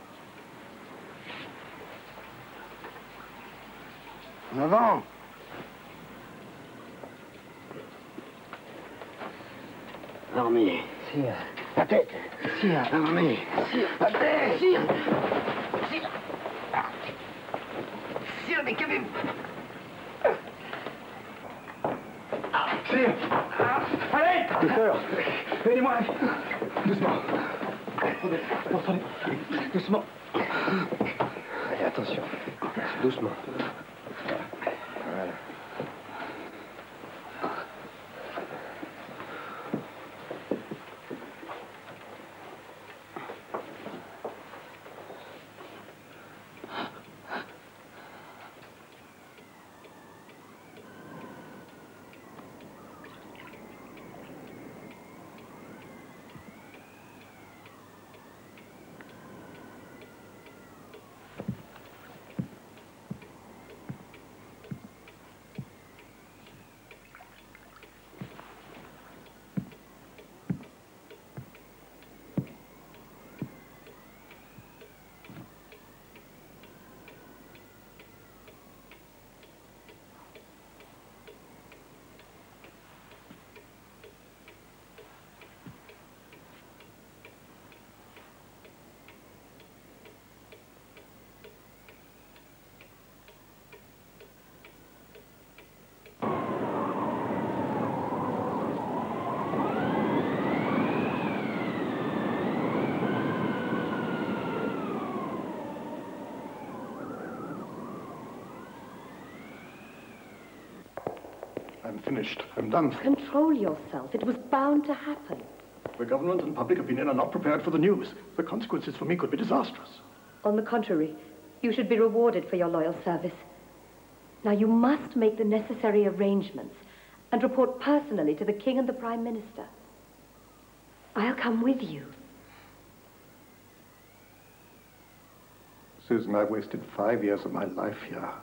En avant Armée. Sire. La tête. Sire. Armée. Sire. La tête. Sire. Sire. Sire, mais qu'avez-vous? Sire Allez Docteur Aidez-moi Doucement. Doucement. Allez, attention. Doucement. Finished. I'm done. Control yourself. It was bound to happen. The government and public opinion are not prepared for the news. The consequences for me could be disastrous. On the contrary, you should be rewarded for your loyal service. Now, you must make the necessary arrangements and report personally to the King and the Prime Minister. I'll come with you. Susan, I've wasted five years of my life here.